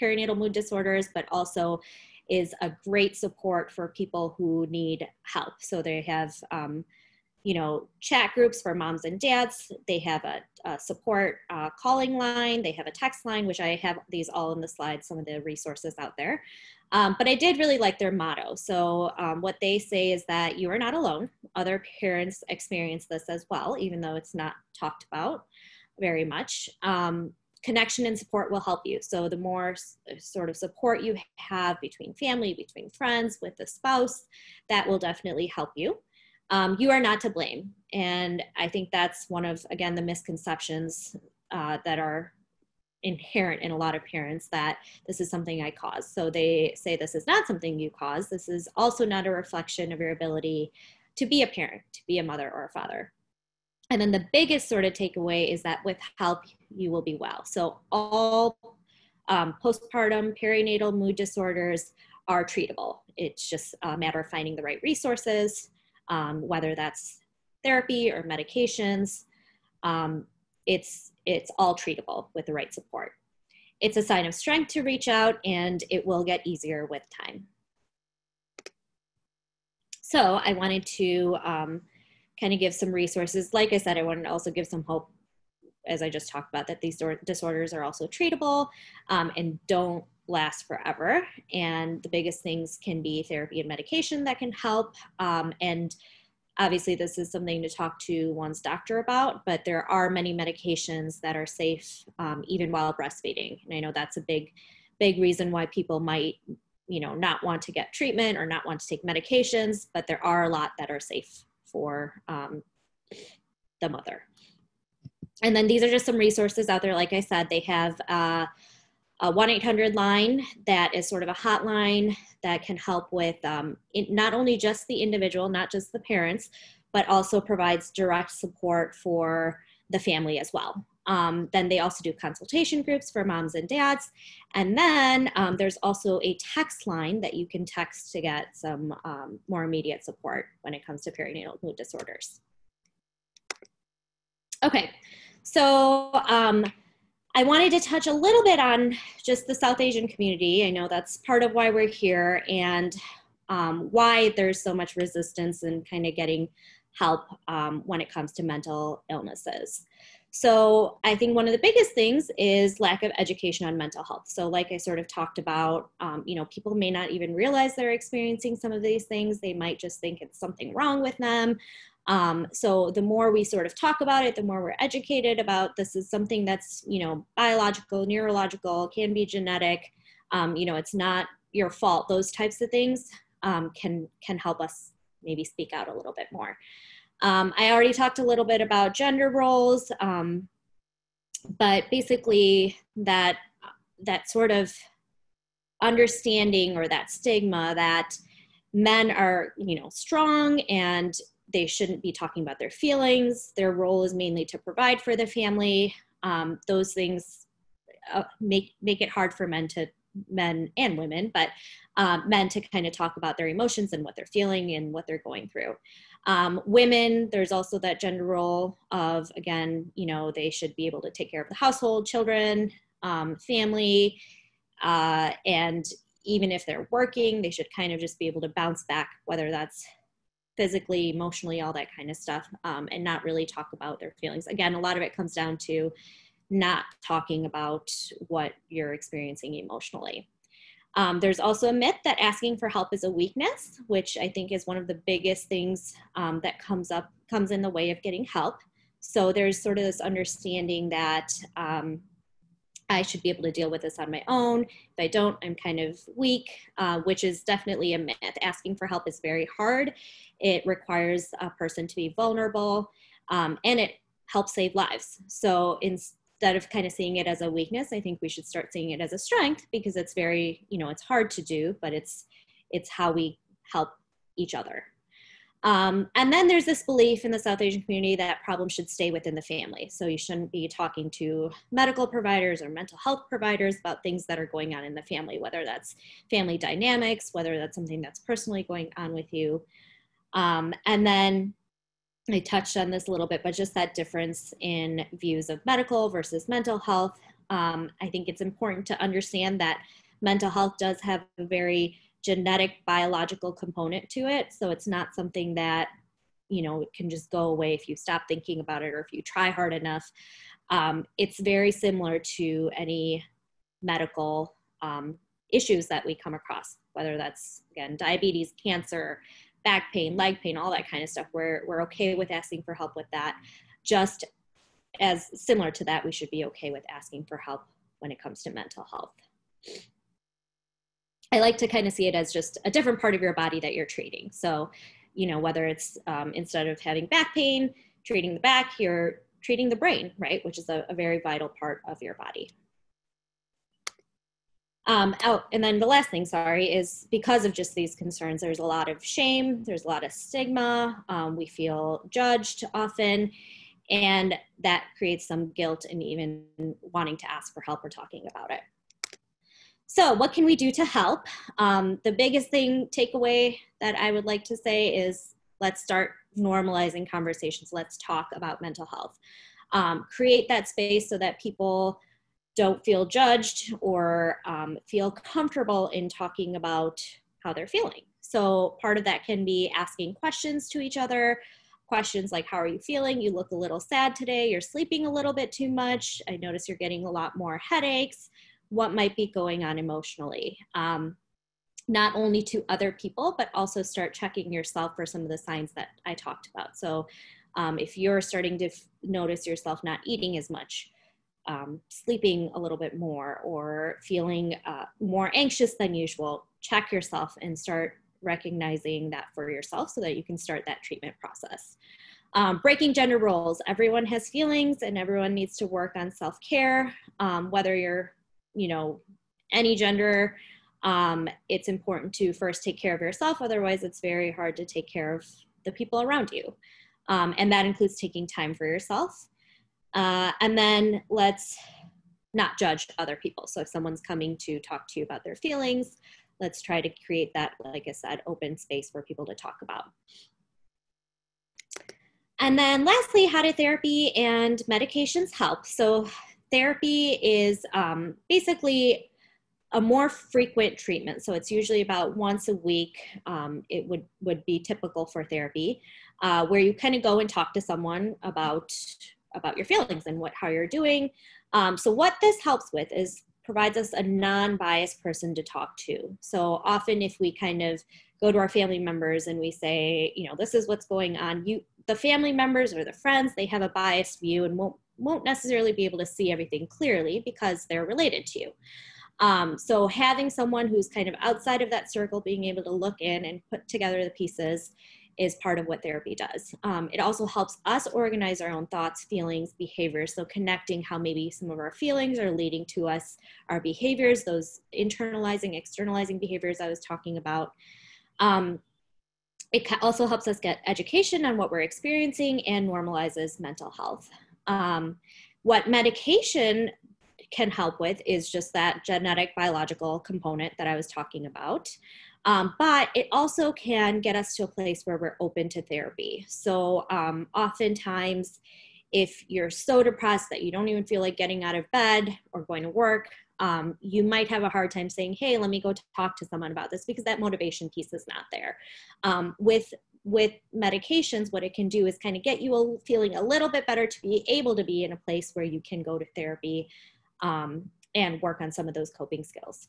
perinatal mood disorders, but also is a great support for people who need help. So they have, um, you know, chat groups for moms and dads. They have a, a support uh, calling line. They have a text line, which I have these all in the slides, some of the resources out there. Um, but I did really like their motto. So um, what they say is that you are not alone. Other parents experience this as well, even though it's not talked about very much. Um, connection and support will help you. So the more sort of support you have between family, between friends, with the spouse, that will definitely help you. Um, you are not to blame. And I think that's one of, again, the misconceptions uh, that are inherent in a lot of parents that this is something I caused. So they say this is not something you caused. This is also not a reflection of your ability to be a parent, to be a mother or a father. And then the biggest sort of takeaway is that with help, you will be well. So all um, postpartum perinatal mood disorders are treatable. It's just a matter of finding the right resources, um, whether that's therapy or medications. Um, it's, it's all treatable with the right support. It's a sign of strength to reach out and it will get easier with time. So I wanted to um, kind of give some resources. Like I said, I wanted to also give some hope, as I just talked about, that these disorders are also treatable um, and don't last forever. And the biggest things can be therapy and medication that can help. Um, and obviously, this is something to talk to one's doctor about, but there are many medications that are safe um, even while breastfeeding. And I know that's a big, big reason why people might you know not want to get treatment or not want to take medications but there are a lot that are safe for um, the mother. And then these are just some resources out there. Like I said, they have uh, a 1 800 line that is sort of a hotline that can help with um, not only just the individual, not just the parents, but also provides direct support for the family as well. Um, then they also do consultation groups for moms and dads. And then um, there's also a text line that you can text to get some um, more immediate support when it comes to perinatal mood disorders. Okay, so um, I wanted to touch a little bit on just the South Asian community. I know that's part of why we're here and um, why there's so much resistance in kind of getting help um, when it comes to mental illnesses. So I think one of the biggest things is lack of education on mental health. So like I sort of talked about, um, you know, people may not even realize they're experiencing some of these things. They might just think it's something wrong with them. Um, so the more we sort of talk about it, the more we're educated about this is something that's, you know, biological, neurological, can be genetic. Um, you know, it's not your fault. Those types of things um, can can help us maybe speak out a little bit more. Um, I already talked a little bit about gender roles, um, but basically that that sort of understanding or that stigma that men are you know strong and they shouldn't be talking about their feelings their role is mainly to provide for the family um, those things uh, make make it hard for men to men and women, but um, men to kind of talk about their emotions and what they're feeling and what they're going through. Um, women, there's also that gender role of, again, you know, they should be able to take care of the household, children, um, family, uh, and even if they're working, they should kind of just be able to bounce back, whether that's physically, emotionally, all that kind of stuff, um, and not really talk about their feelings. Again, a lot of it comes down to not talking about what you're experiencing emotionally. Um, there's also a myth that asking for help is a weakness, which I think is one of the biggest things um, that comes up comes in the way of getting help. So there's sort of this understanding that um, I should be able to deal with this on my own. If I don't, I'm kind of weak, uh, which is definitely a myth. Asking for help is very hard. It requires a person to be vulnerable, um, and it helps save lives. So instead of kind of seeing it as a weakness, I think we should start seeing it as a strength because it's very, you know, it's hard to do, but it's it's how we help each other. Um, and then there's this belief in the South Asian community that problems should stay within the family. So you shouldn't be talking to medical providers or mental health providers about things that are going on in the family, whether that's family dynamics, whether that's something that's personally going on with you. Um, and then I touched on this a little bit, but just that difference in views of medical versus mental health. Um, I think it's important to understand that mental health does have a very genetic biological component to it. So it's not something that, you know, it can just go away if you stop thinking about it or if you try hard enough. Um, it's very similar to any medical um, issues that we come across, whether that's, again, diabetes, cancer, back pain, leg pain, all that kind of stuff. We're, we're okay with asking for help with that. Just as similar to that, we should be okay with asking for help when it comes to mental health. I like to kind of see it as just a different part of your body that you're treating. So, you know, whether it's um, instead of having back pain, treating the back, you're treating the brain, right? Which is a, a very vital part of your body. Um, oh, and then the last thing, sorry, is because of just these concerns, there's a lot of shame, there's a lot of stigma, um, we feel judged often, and that creates some guilt and even wanting to ask for help or talking about it. So, what can we do to help? Um, the biggest thing takeaway that I would like to say is let's start normalizing conversations. Let's talk about mental health. Um, create that space so that people don't feel judged or um, feel comfortable in talking about how they're feeling. So, part of that can be asking questions to each other. Questions like, How are you feeling? You look a little sad today. You're sleeping a little bit too much. I notice you're getting a lot more headaches what might be going on emotionally. Um, not only to other people, but also start checking yourself for some of the signs that I talked about. So, um, if you're starting to f- notice yourself not eating as much, um, sleeping a little bit more, or feeling uh, more anxious than usual, check yourself and start recognizing that for yourself so that you can start that treatment process. Um, breaking gender roles. Everyone has feelings and everyone needs to work on self care, um, whether you're you know any gender um, it's important to first take care of yourself otherwise it's very hard to take care of the people around you um, and that includes taking time for yourself uh, and then let's not judge other people so if someone's coming to talk to you about their feelings let's try to create that like i said open space for people to talk about and then lastly how do therapy and medications help so therapy is um, basically a more frequent treatment. So it's usually about once a week. Um, it would would be typical for therapy, uh, where you kind of go and talk to someone about about your feelings and what how you're doing. Um, so what this helps with is provides us a non-biased person to talk to. So often, if we kind of go to our family members and we say, you know, this is what's going on, you the family members or the friends they have a biased view and won't won't necessarily be able to see everything clearly because they're related to you. Um, so having someone who's kind of outside of that circle, being able to look in and put together the pieces is part of what therapy does. Um, it also helps us organize our own thoughts, feelings, behaviors. So connecting how maybe some of our feelings are leading to us, our behaviors, those internalizing, externalizing behaviors I was talking about. Um, it also helps us get education on what we're experiencing and normalizes mental health. Um, what medication can help with is just that genetic biological component that I was talking about. Um, but it also can get us to a place where we're open to therapy. So, um, oftentimes, if you're so depressed that you don't even feel like getting out of bed or going to work, um, you might have a hard time saying, "Hey, let me go talk to someone about this," because that motivation piece is not there. Um, with with medications, what it can do is kind of get you a, feeling a little bit better to be able to be in a place where you can go to therapy um, and work on some of those coping skills.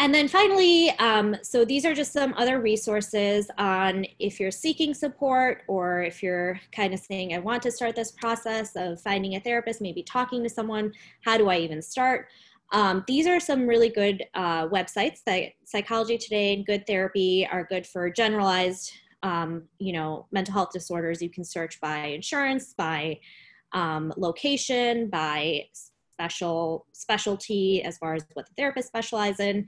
And then finally, um, so these are just some other resources on if you're seeking support or if you're kind of saying, I want to start this process of finding a therapist, maybe talking to someone, how do I even start? Um, these are some really good uh, websites that Psychology Today and Good Therapy are good for generalized, um, you know, mental health disorders. You can search by insurance, by um, location, by special specialty as far as what the therapist specializes in.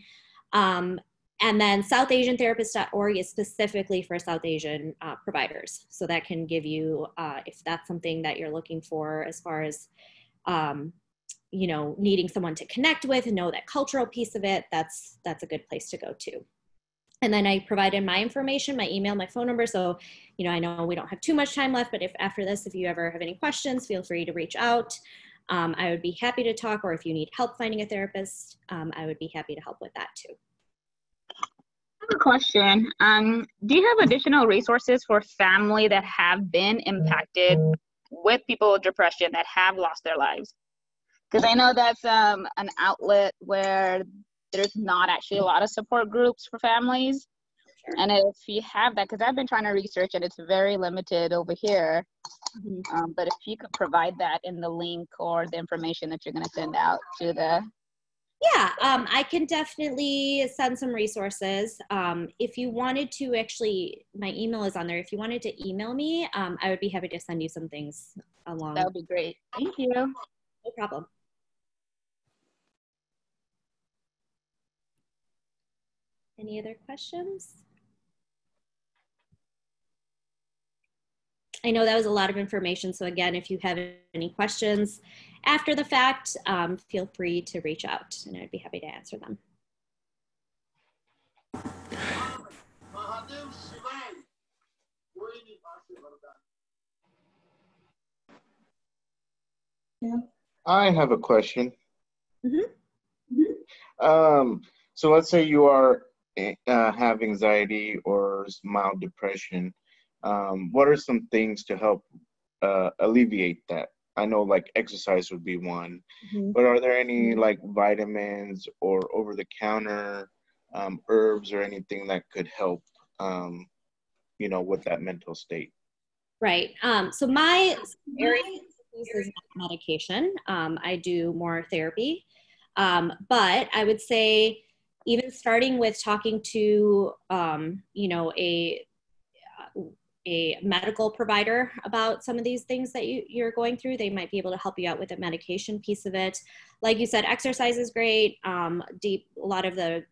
Um, and then southasiantherapist.org is specifically for South Asian uh, providers. So that can give you, uh, if that's something that you're looking for as far as, um, you know, needing someone to connect with know that cultural piece of it, that's, that's a good place to go to. And then I provided my information, my email, my phone number. So, you know, I know we don't have too much time left, but if after this, if you ever have any questions, feel free to reach out. Um, I would be happy to talk, or if you need help finding a therapist, um, I would be happy to help with that too. I have a question. Um, do you have additional resources for family that have been impacted with people with depression that have lost their lives? Because I know that's um, an outlet where there's not actually a lot of support groups for families. And if you have that, because I've been trying to research and it's very limited over here. Mm-hmm. Um, but if you could provide that in the link or the information that you're going to send out to the yeah, um, I can definitely send some resources. Um, if you wanted to actually, my email is on there. If you wanted to email me, um, I would be happy to send you some things along. That would be great. Thank you. No problem. Any other questions? I know that was a lot of information. So again, if you have any questions after the fact, um, feel free to reach out and I'd be happy to answer them. I have a question. Mm -hmm. Mm -hmm. Um, so let's say you are uh, have anxiety or mild depression um, what are some things to help uh, alleviate that? I know like exercise would be one, mm-hmm. but are there any like vitamins or over the counter um, herbs or anything that could help, um, you know, with that mental state? Right. Um, so my area is medication. Um, I do more therapy, um, but I would say even starting with talking to, um, you know, a a medical provider about some of these things that you, you're going through. They might be able to help you out with the medication piece of it. Like you said, exercise is great. Um, deep, a lot of the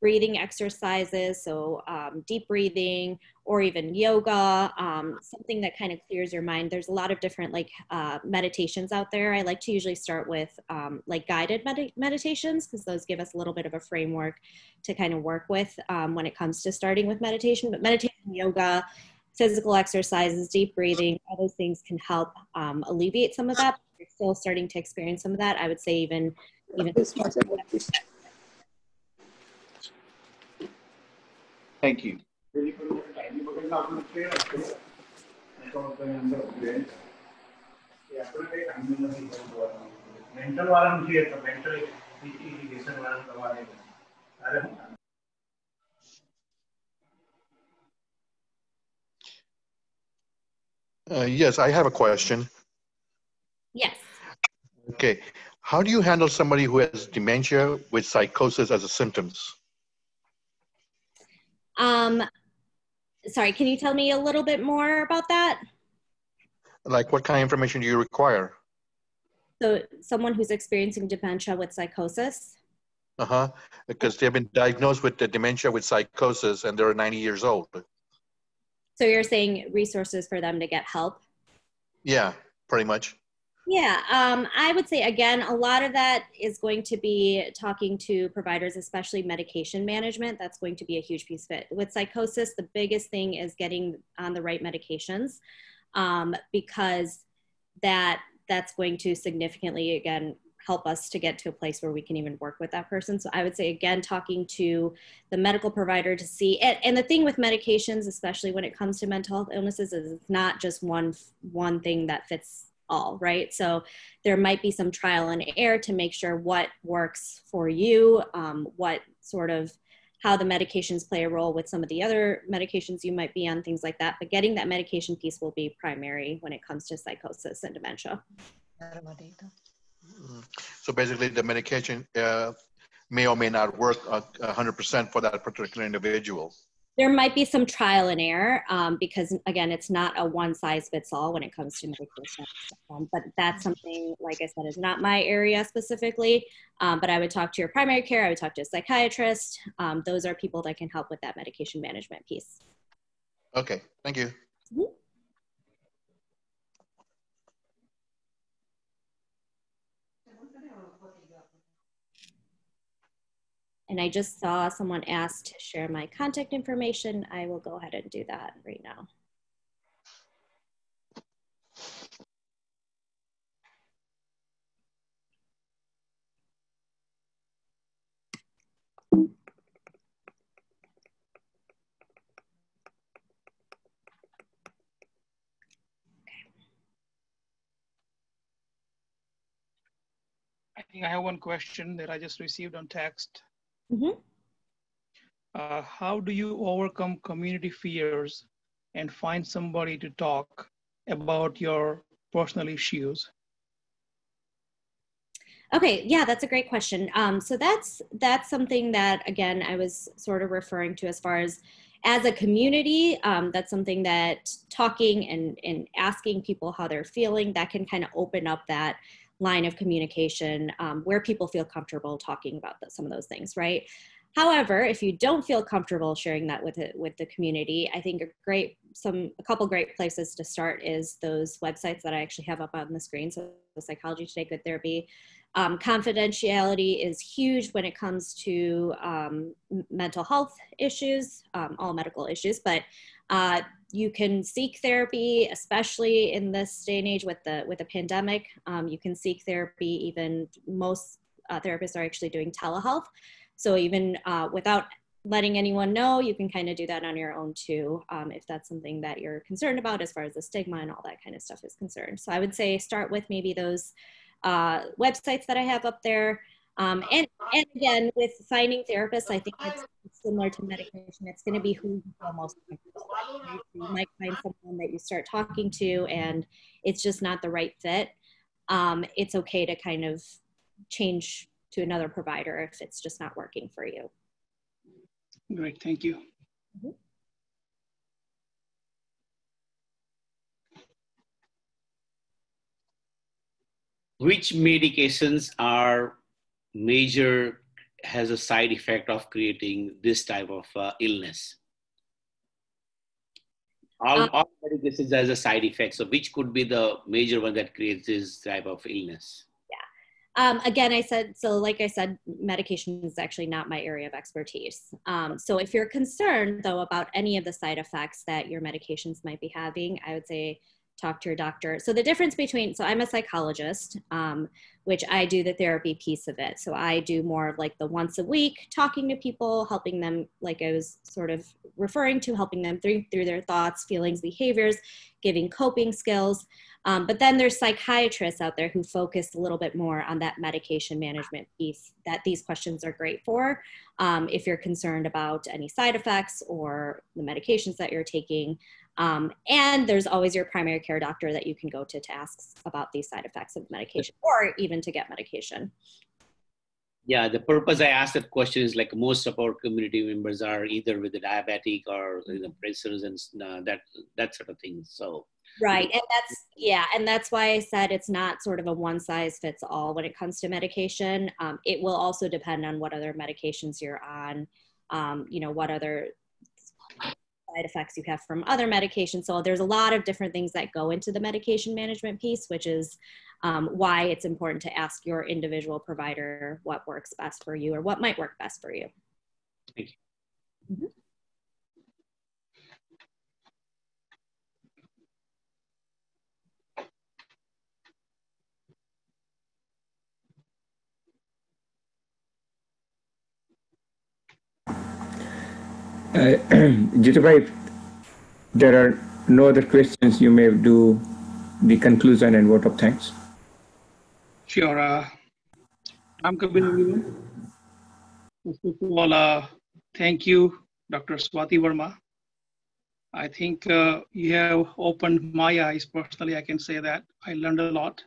breathing exercises, so um, deep breathing or even yoga, um, something that kind of clears your mind. There's a lot of different like uh, meditations out there. I like to usually start with um, like guided med- meditations because those give us a little bit of a framework to kind of work with um, when it comes to starting with meditation. But meditation, yoga, physical exercises, deep breathing, all those things can help um, alleviate some of that. If you're still starting to experience some of that. I would say even even. Thank you. Uh, yes, I have a question. Yes. Okay. How do you handle somebody who has dementia with psychosis as a symptoms? Um, sorry, can you tell me a little bit more about that? Like what kind of information do you require? So someone who's experiencing dementia with psychosis? Uh-huh, because they've been diagnosed with the dementia with psychosis and they're 90 years old. So you're saying resources for them to get help? Yeah, pretty much. Yeah, um, I would say again, a lot of that is going to be talking to providers, especially medication management. That's going to be a huge piece of it. With psychosis, the biggest thing is getting on the right medications um, because that that's going to significantly again help us to get to a place where we can even work with that person. So I would say again, talking to the medical provider to see it. and the thing with medications, especially when it comes to mental health illnesses, is it's not just one one thing that fits all, right? So there might be some trial and error to make sure what works for you, um, what sort of how the medications play a role with some of the other medications you might be on, things like that. But getting that medication piece will be primary when it comes to psychosis and dementia. So basically, the medication uh, may or may not work uh, 100% for that particular individual. There might be some trial and error um, because again it's not a one size fits all when it comes to medication. Um, but that's something like i said is not my area specifically. Um, but i would talk to your primary care i would talk to a psychiatrist. Um, those are people that can help with that medication management piece. Okay thank you. Mm -hmm. And I just saw someone asked to share my contact information. I will go ahead and do that right now. I think I have one question that I just received on text. Mm-hmm. Uh, how do you overcome community fears and find somebody to talk about your personal issues? Okay, yeah, that's a great question. Um, so that's that's something that again I was sort of referring to as far as as a community. Um, that's something that talking and and asking people how they're feeling that can kind of open up that line of communication um, where people feel comfortable talking about the, some of those things, right? However, if you don't feel comfortable sharing that with it with the community, I think a great some a couple great places to start is those websites that I actually have up on the screen. So Psychology Today, Good Therapy. Um, confidentiality is huge when it comes to um, mental health issues, um, all medical issues, but uh, you can seek therapy, especially in this day and age with the with the pandemic. Um, you can seek therapy. Even most uh, therapists are actually doing telehealth, so even uh, without letting anyone know, you can kind of do that on your own too, um, if that's something that you're concerned about as far as the stigma and all that kind of stuff is concerned. So I would say start with maybe those uh, websites that I have up there. Um, and, and again, with finding therapists, I think it's similar to medication. It's going to be who you feel most comfortable with. You might find someone that you start talking to and it's just not the right fit. Um, it's okay to kind of change to another provider if it's just not working for you. Great, thank you. Mm -hmm. Which medications are major has a side effect of creating this type of uh, illness. All, uh, all medications has a side effect. So which could be the major one that creates this type of illness? Yeah. Um, again, I said, so like I said, medication is actually not my area of expertise. Um, so if you're concerned though about any of the side effects that your medications might be having, I would say talk to your doctor. So the difference between, so I'm a psychologist, um, which I do the therapy piece of it. So I do more of like the once a week talking to people, helping them, like I was sort of referring to, helping them through, through their thoughts, feelings, behaviors, giving coping skills. Um, but then there's psychiatrists out there who focus a little bit more on that medication management piece that these questions are great for. Um, if you're concerned about any side effects or the medications that you're taking, um, and there's always your primary care doctor that you can go to to ask about these side effects of medication or even to get medication. Yeah, the purpose I asked that question is like most of our community members are either with the diabetic or you know, pressures and uh, that that sort of thing. So right, and that's yeah, and that's why I said it's not sort of a one size fits all when it comes to medication. Um, it will also depend on what other medications you're on. Um, you know, what other side effects you have from other medications. So there's a lot of different things that go into the medication management piece, which is um, why it's important to ask your individual provider what works best for you or what might work best for you. Thank you. Mm-hmm. Uh, [CLEARS THROAT] there are no other questions, you may do the conclusion and vote of thanks. Sure. Uh, I'm Kabir. First of all, uh, thank you, Dr. Swati Verma. I think uh, you have opened my eyes personally. I can say that I learned a lot.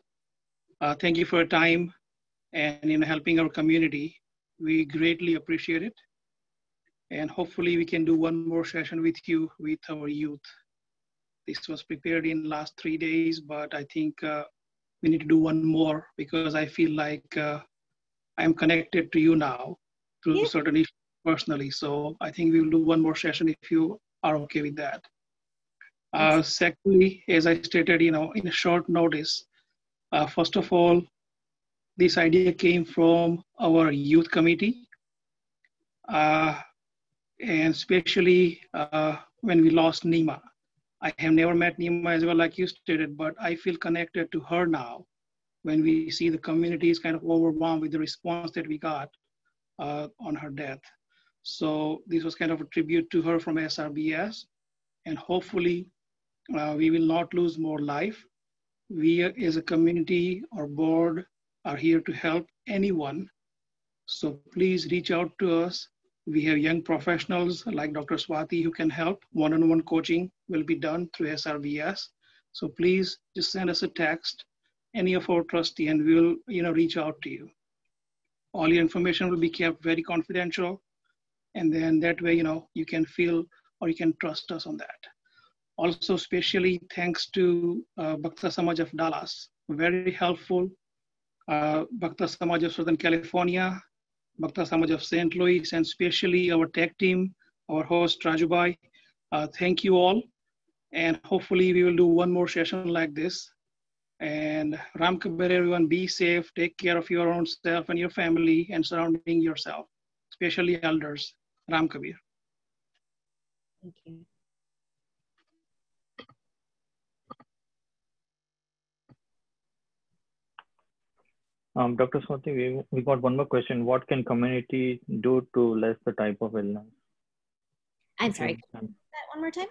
Uh, thank you for your time and in helping our community. We greatly appreciate it and hopefully we can do one more session with you with our youth. This was prepared in last three days, but I think uh, we need to do one more because I feel like uh, I'm connected to you now through yeah. certain issues personally. So I think we will do one more session if you are okay with that. Uh, secondly, as I stated, you know, in a short notice, uh, first of all, this idea came from our youth committee. Uh, and especially uh, when we lost Nima. I have never met Nima as well, like you stated, but I feel connected to her now when we see the community is kind of overwhelmed with the response that we got uh, on her death. So this was kind of a tribute to her from SRBS, and hopefully uh, we will not lose more life. We as a community or board are here to help anyone. So please reach out to us we have young professionals like Dr. Swati who can help. One-on-one coaching will be done through SRBS. So please just send us a text, any of our trustee, and we will you know, reach out to you. All your information will be kept very confidential. And then that way, you know, you can feel or you can trust us on that. Also, especially thanks to uh, Bhakta Samaj of Dallas, very helpful. Uh, Bhakta Samaj of Southern California, Bhakta Samaj of St. Louis, and especially our tech team, our host Rajubai. Uh, thank you all. And hopefully we will do one more session like this. And Ram Kabir, everyone, be safe, take care of your own self and your family and surrounding yourself, especially elders. Ram Kabir. Thank you. Um, Dr. Swati, we, we got one more question. What can community do to less the type of illness? I'm sorry, that one more time?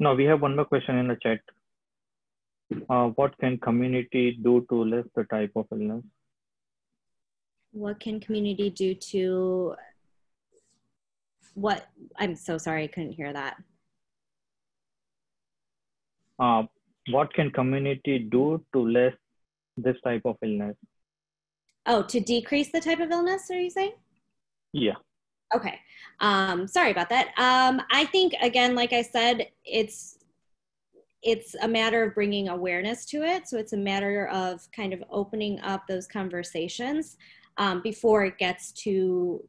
No, we have one more question in the chat. Uh, what can community do to less the type of illness? What can community do to what? I'm so sorry, I couldn't hear that. Uh, what can community do to less this type of illness? Oh, to decrease the type of illness, are you saying? Yeah. Okay. Um, sorry about that. Um, I think again, like I said, it's it's a matter of bringing awareness to it. So it's a matter of kind of opening up those conversations um, before it gets too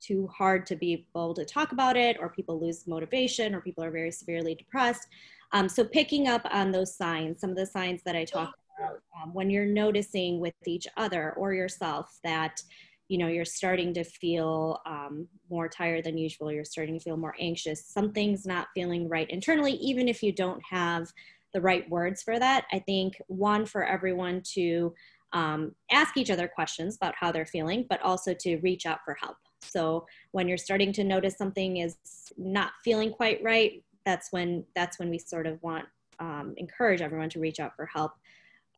too hard to be able to talk about it, or people lose motivation, or people are very severely depressed. Um, so picking up on those signs, some of the signs that I talked um, when you're noticing with each other or yourself that you know you're starting to feel um, more tired than usual you're starting to feel more anxious something's not feeling right internally even if you don't have the right words for that i think one for everyone to um, ask each other questions about how they're feeling but also to reach out for help. So when you're starting to notice something is not feeling quite right that's when that's when we sort of want um, encourage everyone to reach out for help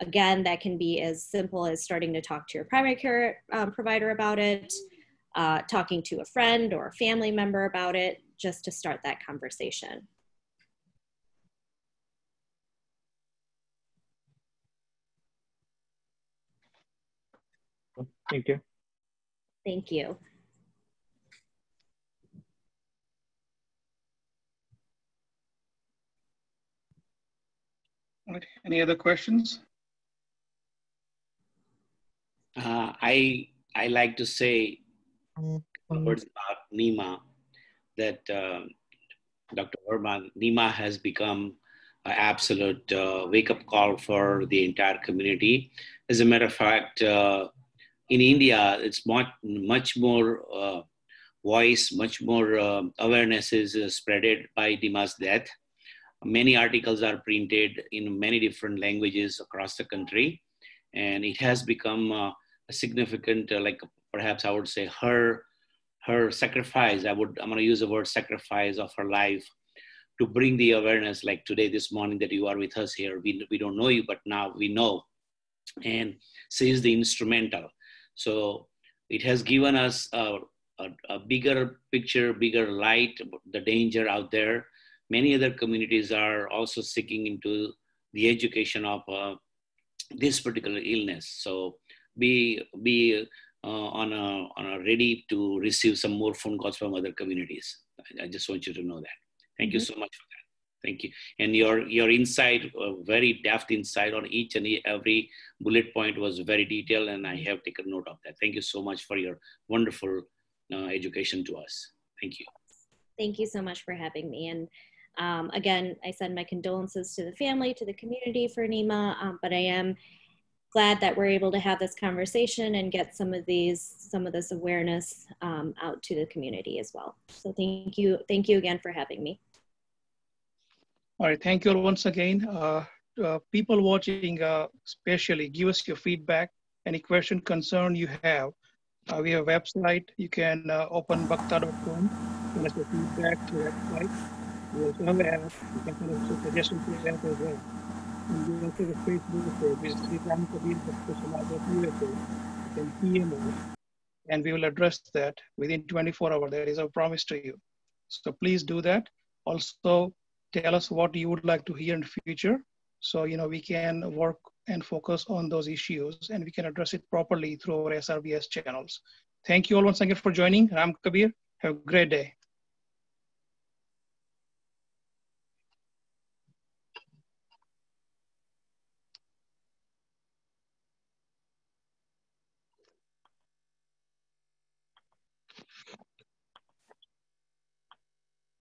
Again, that can be as simple as starting to talk to your primary care um, provider about it, uh, talking to a friend or a family member about it, just to start that conversation. Thank you. Thank you. Any other questions? Uh, I I like to say mm-hmm. words about Nima that uh, Dr. Verma Nima has become an absolute uh, wake up call for the entire community. As a matter of fact, uh, in India, it's much, much more uh, voice, much more uh, awareness is uh, spreaded by Nima's death. Many articles are printed in many different languages across the country, and it has become uh, significant, uh, like perhaps I would say, her her sacrifice. I would I'm going to use the word sacrifice of her life to bring the awareness. Like today, this morning, that you are with us here. We we don't know you, but now we know, and she is the instrumental. So it has given us a, a, a bigger picture, bigger light, the danger out there. Many other communities are also seeking into the education of uh, this particular illness. So be be uh, on a on a ready to receive some more phone calls from other communities. I, I just want you to know that. Thank mm-hmm. you so much for that. Thank you. And your your insight, uh, very depth insight on each and every bullet point was very detailed, and I have taken note of that. Thank you so much for your wonderful uh, education to us. Thank you. Thank you so much for having me. And um, again, I send my condolences to the family, to the community for Nima, um, but I am glad that we're able to have this conversation and get some of these, some of this awareness um, out to the community as well. So thank you, thank you again for having me. All right, thank you all once again. Uh, uh, people watching, uh, especially, give us your feedback, any question, concern you have. Uh, we have a website. You can uh, open bhakta.com, send us your feedback to the website. We also have. You can send suggestions as well. And we also have a Facebook page, which is Ram Kabir USA. You can PM and we will address that within 24 hours. That is our promise to you. So please do that. Also, tell us what you would like to hear in the future. So, you know, we can work and focus on those issues and we can address it properly through our SRBS channels. Thank you all once again for joining. Ram Kabir. Have a great day.